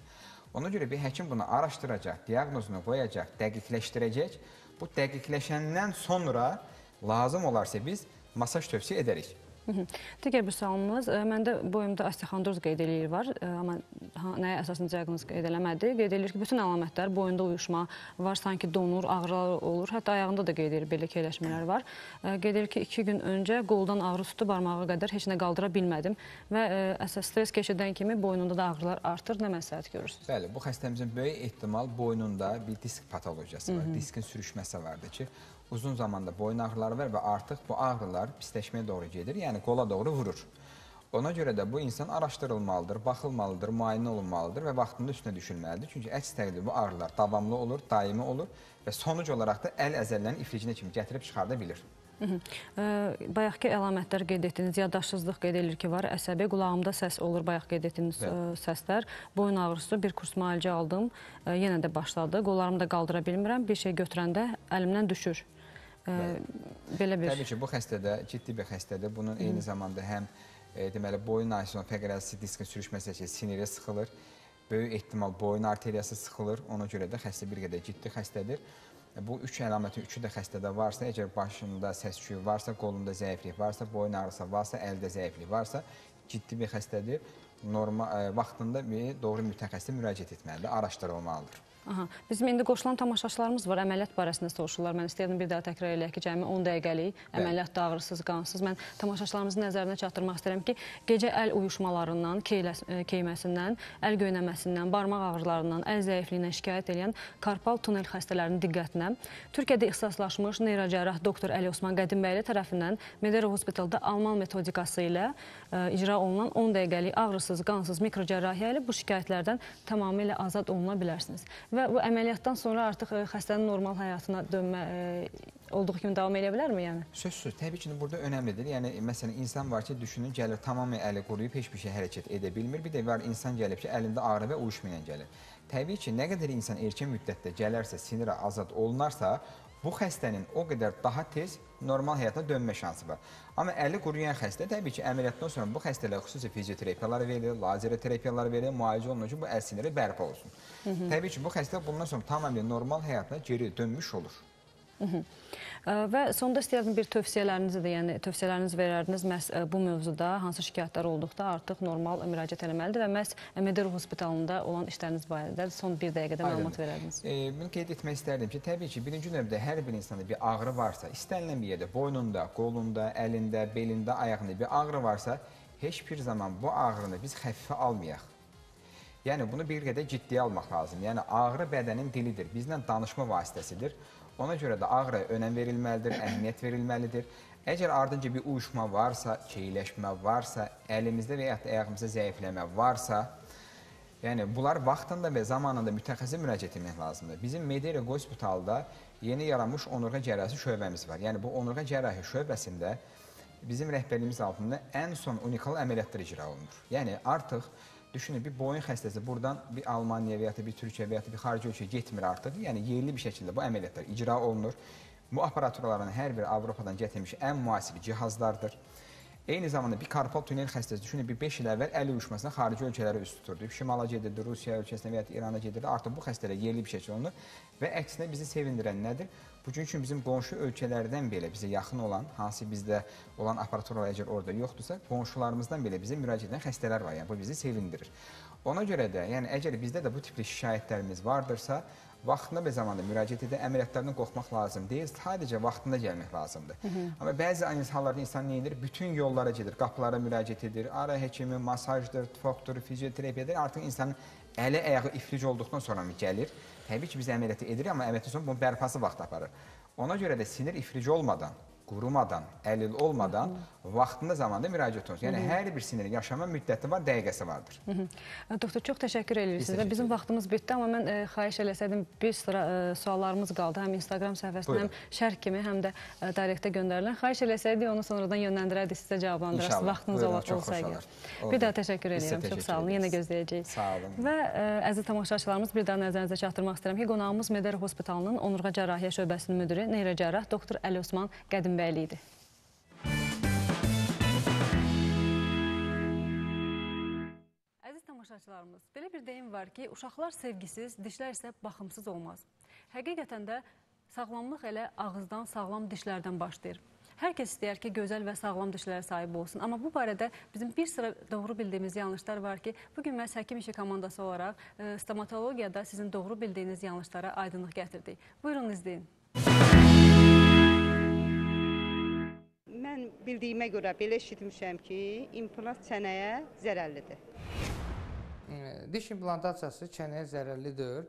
Ona görə bir həkim bunu araşdıracaq, diaqnozunu qoyacaq, dəqiqləşdirəcək. Bu dəqiqləşəndən sonra lazım olarsa biz masaj tövsiyə edərik. Digər bir sualımız, məndə boyumda osteoxondroz qeyd eləyir var, amma nəyə əsasən diaqnoz qeyd eləmədi. Qeyd eləyir ki, bütün əlamətlər boyunda uyuşma var, sanki donur, ağrılar olur, hətta ayağında da qeyd eləyir belə keyləşmələr var. Qeyd eləyir ki, 2 gün öncə qoldan ağrı tutdu, barmağa qədər heç nə qaldıra bilmədim və əsas stres keçidən kimi boynunda da ağrılar artır. Nə məsləhət görürsüz? Bəli, bu xəstəmizin böyük ehtimal boynunda bir disk patologiyası var, diskin sürüşməsi vardır ki, uzun zamanda boyun ağrıları var və artıq bu ağrılar pisləşməyə doğru gedir, yəni qola doğru vurur. Ona görə də bu insan araşdırılmalıdır, baxılmalıdır, müayinə olunmalıdır və vaxtında üstünə düşülməlidir. Çünki əks təqdirdə bu ağrılar davamlı olur, daimi olur və sonuc olaraq da əl əzəllərin iflicinə kimi gətirib çıxarda bilir. Bayaqki əlamətlər qeyd etdiniz, yaddaşsızlıq qeyd edilir ki, var, əsəbi, qulağımda səs olur, bayaq qeyd etdiyiniz ə, səslər. Boyun ağrısı, bir kurs müalicə aldım, yenə də başladı. Qollarımı da qaldıra bilmirəm. Bir şey götürəndə əlimdən düşür. Belə bir Təbii ki, bu xəstədə ciddi bir xəstədir. Bunun eyni zamanda həm e, deməli boyun arteriyasının fəqərəsi diskin sürüşməsi ki, sinirə sıxılır. Böyük ehtimal boyun arteriyası sıxılır. Ona görə də xəstə bir qədər ciddi xəstədir. Bu üç əlamətin üçü də xəstədə varsa, əgər başında səs-küyü varsa, qolunda zəiflik varsa, boyun ağrısı varsa, əldə zəiflik varsa, ciddi bir xəstədir. Normal e, vaxtında bir doğru mütəxəssisə müraciət etməlidir, araşdırılmalıdır. Aha. Bizim indi qoşulan tamaşaçılarımız var. Əməliyyat barəsində soruşurlar. Mən istəyirdim bir daha təkrar eləyək ki, cəmi 10 dəqiqəlik əməliyyat da ağrısız, qansız. Mən tamaşaçılarımızın nəzərinə çatdırmaq istəyirəm ki, gecə əl uyuşmalarından, e, keyməsindən, əl göynəməsindən, barmaq ağrılarından, əl zəifliyindən şikayət edən karpal tunel xəstələrinin diqqətinə Türkiyədə ixtisaslaşmış neyrocərrah doktor Əli Osman Qədimбəyli tərəfindən Medero Hospitalda Alman metodikası ilə ə, icra olunan 10 dəqiqəlik ağrısız, qansız mikrocərrahiyyə ilə bu şikayətlərdən tamamilə azad oluna bilərsiniz. Və bu əməliyyatdan sonra artıq ə, xəstənin normal həyatına dönmə ə, olduğu kimi davam edə bilərmi yəni? Sözsüz, təbii ki, burada önəmlidir. Yəni məsələn insan var ki, düşünün gəlir tamamilə əli quruyub heç bir şey hərəkət edə bilmir. Bir də var insan gəlib ki, əlində ağrı və uyuşma ilə gəlir. Təbii ki, nə qədər insan erkən müddətdə gələrsə, sinirə azad olunarsa, bu xəstənin o qədər daha tez normal həyata dönmə şansı var. Amma əli quruyan xəstə təbii ki, əməliyyatdan sonra bu xəstələrə xüsusi fizioterapiyalar verilir, lazer terapiyalar verilir, müalicə olunur ki, bu əl siniri bərpa olsun. Təbii ki, bu xəstə bundan sonra tamamilə normal həyatına geri dönmüş olur. Və sonda istəyərdim bir tövsiyələrinizi də, yəni tövsiyələrinizi verərdiniz məhz bu mövzuda hansı şikayətlər olduqda artıq normal müraciət etməlidir və məhz Medero Hospitalında olan işləriniz barədə son bir dəqiqədə məlumat verərdiniz. E, bunu qeyd etmək istərdim ki, təbii ki, birinci növbədə hər bir insanda bir ağrı varsa, istənilən bir yerdə, boynunda, qolunda, əlində, belində, ayağında bir ağrı varsa, heç bir zaman bu ağrını biz xəfifə almayaq. Yəni bunu bir qədər ciddiyə almaq lazımdır. Yəni ağrı bədənin dilidir, bizlə danışma vasitəsidir. Ona görə də ağrıya önəm verilməlidir, əhəmiyyət verilməlidir. Əgər ardınca bir uyuşma varsa, keyləşmə varsa, əlimizdə və ya da ayağımızda zəifləmə varsa, yəni bunlar vaxtında və zamanında mütəxəssisə müraciət etmək lazımdır. Bizim Medera Hospitalda yeni yaranmış onurğa cərrahisi şöbəmiz var. Yəni bu onurğa cərrahi şöbəsində bizim rəhbərliyimiz altında ən son unikal əməliyyatlar icra olunur. Yəni artıq düşünün bir boyun xəstəsi buradan bir Almaniya və ya bir Türkiyə və ya bir xarici ölkəyə getmir artıq. Yəni yerli bir şəkildə bu əməliyyatlar icra olunur. Bu aparaturların hər biri Avropadan gətirilmiş ən müasir cihazlardır. Eyni zamanda bir karpal tunel xəstəsi düşünün bir 5 il əvvəl əl uyuşmasına xarici ölkələrə üst tuturdu. Şimala gedirdi, Rusiya ölkəsinə və ya İrana gedirdi. Artıq bu xəstələr yerli bir şəkildə olunur və əksinə bizi sevindirən nədir? Bugün üçün bizim qonşu ölkələrdən belə bizə yaxın olan, hansı bizdə olan aparaturlar əgər orada yoxdursa, qonşularımızdan belə bizə müraciət edən xəstələr var. Yəni bu bizi sevindirir. Ona görə də, yəni əgər bizdə də bu tipli şikayətlərimiz vardırsa, vaxtında və zamanda müraciət edə əməliyyatlardan qorxmaq lazım deyil, sadəcə vaxtında gəlmək lazımdır. Hı -hı. Amma bəzi hallarda insan nə edir? Bütün yollara gedir, qapılara müraciət edir, ara həkimi, masajdır, tofokdur, fizioterapiyadır. Artıq insanın əli ayağı iflic olduqdan sonra mı gəlir? Təbii ki, biz əməliyyatı edirik, amma əməliyyatdan sonra bunun bərpası vaxt aparır. Ona görə də sinir iflic olmadan, qurumadan, əlil olmadan vaxtında zamanda müraciət olunsun. Yəni hər bir sinirin yaşama müddəti var, dəqiqəsi vardır. Hı -hı. Doktor çox təşəkkür edirik sizə. Bizim vaxtımız bitdi, amma mən e, xahiş eləsəydim bir sıra e, suallarımız qaldı. Həm Instagram səhifəsində, həm şərh kimi, həm də e, direktə göndərilən. Xahiş eləsəydik onu sonradan yönləndirərdik sizə cavablandırasınız. Vaxtınız olsaydı. Bir daha təşəkkür edirəm. Çox sağ olun. Yenə gözləyəcəyik. Sağ olun. Və ə, əziz tamaşaçılarımız bir daha nəzərinizə çatdırmaq istəyirəm ki, qonağımız Medər Hospitalının onurğa cərrahiyyə şöbəsinin müdiri, neyrocərrah doktor Əli Osman Qədimbəyli idi. tamaşaçılarımız, belə bir deyim var ki, uşaqlar sevgisiz, dişlər isə baxımsız olmaz. Həqiqətən də sağlamlıq elə ağızdan, sağlam dişlərdən başlayır. Hər kəs istəyər ki, gözəl və sağlam dişlərə sahib olsun. Amma bu barədə bizim bir sıra doğru bildiyimiz yanlışlar var ki, bugün məhz həkim işi komandası olaraq e, stomatologiyada sizin doğru bildiyiniz yanlışlara aydınlıq gətirdik. Buyurun, izləyin. Mən bildiyimə görə belə eşitmişəm ki, implant çənəyə zərərlidir diş implantasiyası çənəyə zərərli deyil.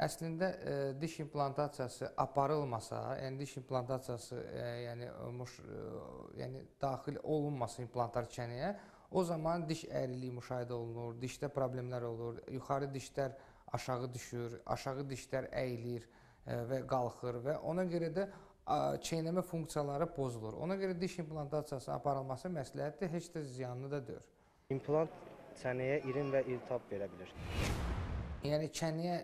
Əslində e, diş implantasiyası aparılmasa, yəni diş implantasiyası e, yəni muş, e, yəni daxil olunmasa implantlar çənəyə, o zaman diş əyriliyi müşahidə olunur, dişdə problemlər olur, yuxarı dişlər aşağı düşür, aşağı dişlər əyilir e, və qalxır və ona görə də çeynəmə funksiyaları pozulur. Ona görə diş implantasiyası aparılması məsləhətdir, heç də ziyanlı da deyil. İmplant çənəyə irin və iltihab verə bilir. Yəni çənəyə,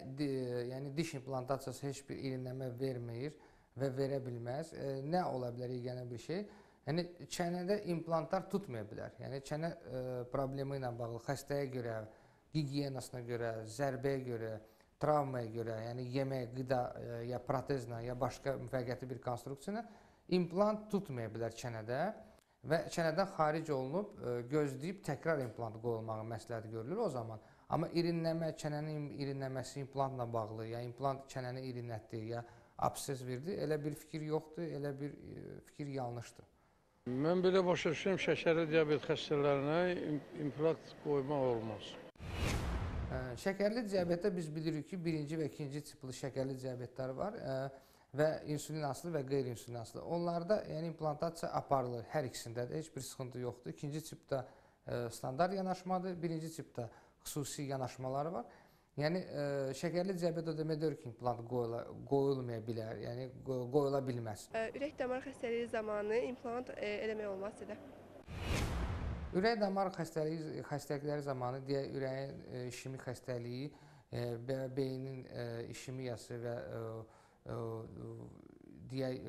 yəni diş implantasiyası heç bir irinləmə vermir və verə bilməz. E, nə ola bilər yeganə bir şey? Yəni çənədə implantlar tutmaya bilər. Yəni çənə e, problemi ilə bağlı xəstəyə görə, gigiyenasına görə, zərbəyə görə, travmaya görə, yəni yemək, qida e, ya protezlə, ya başqa müvəqqəti bir konstruksiyana implant tutmaya bilər çənədə və çənədən xaric olunub e, gözləyib təkrar implant qoyulmağı məsləhət görülür o zaman. Amma irinləmə, çənənin irinləməsi implantla bağlı, ya implant çənəni irinlətdi, ya abses verdi, elə bir fikir yoxdur, elə bir e, fikir yanlışdır. Mən belə başa düşürəm, şəkərli diabet xəstələrinə implant qoymaq olmaz. Şəkərli diabetdə biz bilirik ki, birinci və ikinci tipli şəkərli diabetlər var. Ə, və insulin asılı və qeyri-insulin asılı. Onlarda yəni implantasiya aparılır. Hər ikisində də heç bir sıxıntı yoxdur. İkinci tipdə e, standart yanaşmadır, birinci tipdə xüsusi yanaşmaları var. Yəni e, şəkərli diabet o demək deyil ki, implant qoyula, qoyulmaya bilər, yəni qoyula bilməz. Ürək damar xəstəliyi zamanı implant eləmək olmaz sizə. Ürək damar xəstəliyi xəstəlikləri zamanı deyək ürəyin ə, işemik xəstəliyi, ə, beynin ə, işemiyası və ə, deyək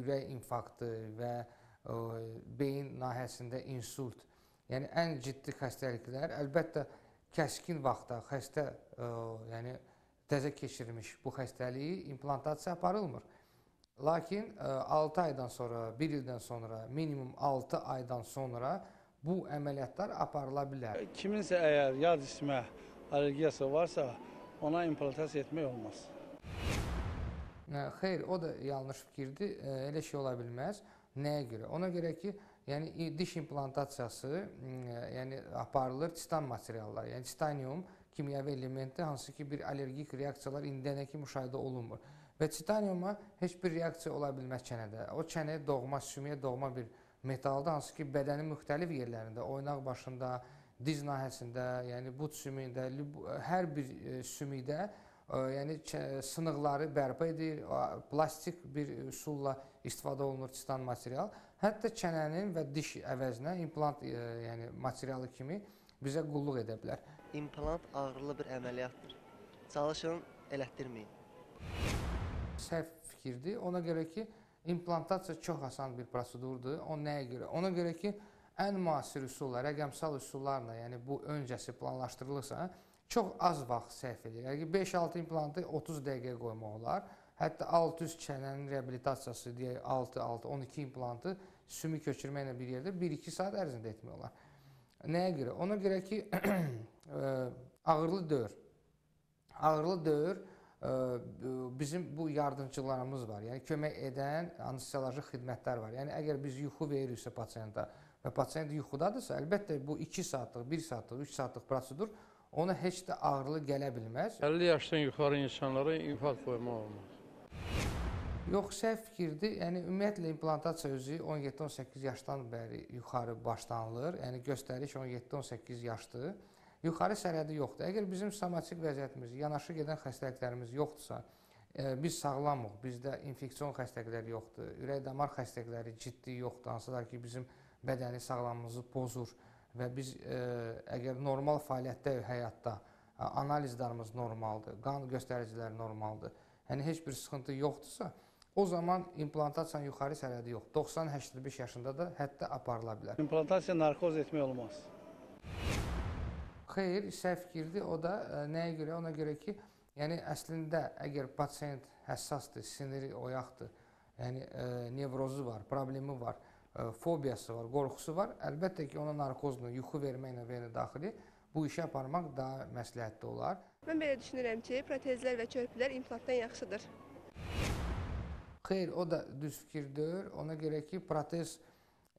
ürək infarktı və beyin nahiyəsində insult, yəni ən ciddi xəstəliklər əlbəttə kəskin vaxtda xəstə yəni təzə keçirmiş bu xəstəliyi implantasiya aparılmır. Lakin 6 aydan sonra, 1 ildən sonra, minimum 6 aydan sonra bu əməliyyatlar aparıla bilər. Kiminsə əgər yad cismə allergiyası varsa, ona implantasiya etmək olmaz. Xeyr, o da yanlış fikirdir. Elə şey ola bilməz. Nəyə görə? Ona görə ki, yəni diş implantasiyası, yəni aparılır titan materiallar, yəni titanium kimyəvi elementi, hansı ki bir allergik reaksiyalar indiyənə kimi müşahidə olunmur. Və titaniuma heç bir reaksiya ola bilməz çənədə. O çənəyə doğma, sümüyə doğma bir metaldır, hansı ki bədənin müxtəlif yerlərində, oynaq başında, diz nahiyəsində, yəni bud sümüyündə, hər bir e, sümükdə e, yəni sınıqları bərpa edir, plastik bir üsulla istifadə olunur titan material. Hətta çənənin və diş əvəzinə implant e, yəni materialı kimi bizə qulluq edə bilər. İmplant ağırlı bir əməliyyatdır. Çalışın elətdirməyin səhv fikirdir. Ona görə ki, implantasiya çox asan bir prosedurdur. O nəyə görə? Ona görə ki, ən müasir üsulla, rəqəmsal üsullarla, yəni bu öncəsi planlaşdırılırsa, çox az vaxt səhv edir. Yəni 5-6 implantı 30 dəqiqəyə qoymaq olar. Hətta alt üst çənənin reabilitasiyası deyək 6-6 12 implantı sümük köçürməklə bir yerdə 1-2 saat ərzində etmək olar. Nəyə görə? Ona görə ki, ağırlı dövr. Ağırlı dövr bizim bu yardımçılarımız var. Yəni kömək edən anesteziyoloji xidmətlər var. Yəni əgər biz yuxu veririksə pasiyenta və pasiyent yuxudadırsa, əlbəttə bu 2 saatlıq, 1 saatlıq, 3 saatlıq prosedur ona heç də ağırlı gələ bilməz. 50 yaşdan yuxarı insanlara infarkt qoymaq olmaz. Yox, səhv fikirdir. Yəni ümumiyyətlə implantasiya özü 17-18 yaşdan bəri yuxarı başlanılır. Yəni göstəriş 17-18 yaşdır yuxarı sərhədi yoxdur. Əgər bizim somatik vəziyyətimiz, yanaşı gedən xəstəliklərimiz yoxdursa, e, biz sağlamıq, bizdə infeksion xəstəliklər yoxdur, ürək-damar xəstəlikləri ciddi yoxdur, hansılar ki, bizim bədəni sağlamlığımızı pozur və biz e, əgər normal fəaliyyətdə həyatda analizlərimiz normaldır, qan göstəriciləri normaldır, yəni heç bir sıxıntı yoxdursa, o zaman implantasiyanın yuxarı sərhədi yox. 90-85 yaşında da hətta aparıla bilər. İmplantasiya narkoz etmək olmaz. Xeyr, səhv fikirdir. O da ə, e, nəyə görə? Ona görə ki, yəni əslində əgər pasiyent həssasdır, siniri oyaqdır, yəni ə, e, nevrozu var, problemi var, ə, e, fobiyası var, qorxusu var, əlbəttə ki, ona narkozla, yuxu verməklə vena daxili bu işi aparmaq daha məsləhətli olar. Mən belə düşünürəm ki, protezlər və körpülər implantdan yaxşıdır. Xeyr, o da düz fikir deyil. Ona görə ki, protez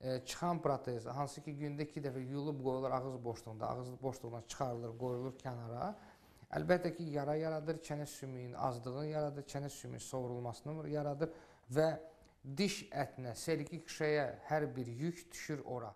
çıxan protez, hansı ki gündə 2 dəfə yuyulub qoyulur ağız boşluğunda, ağız boşluğundan çıxarılır, qoyulur kənara. Əlbəttə ki, yara yaradır, çənə sümüyünün azlığını yaradır, çənə sümüyünün sovrulmasını yaradır və diş ətinə, selgik şəyə hər bir yük düşür ora.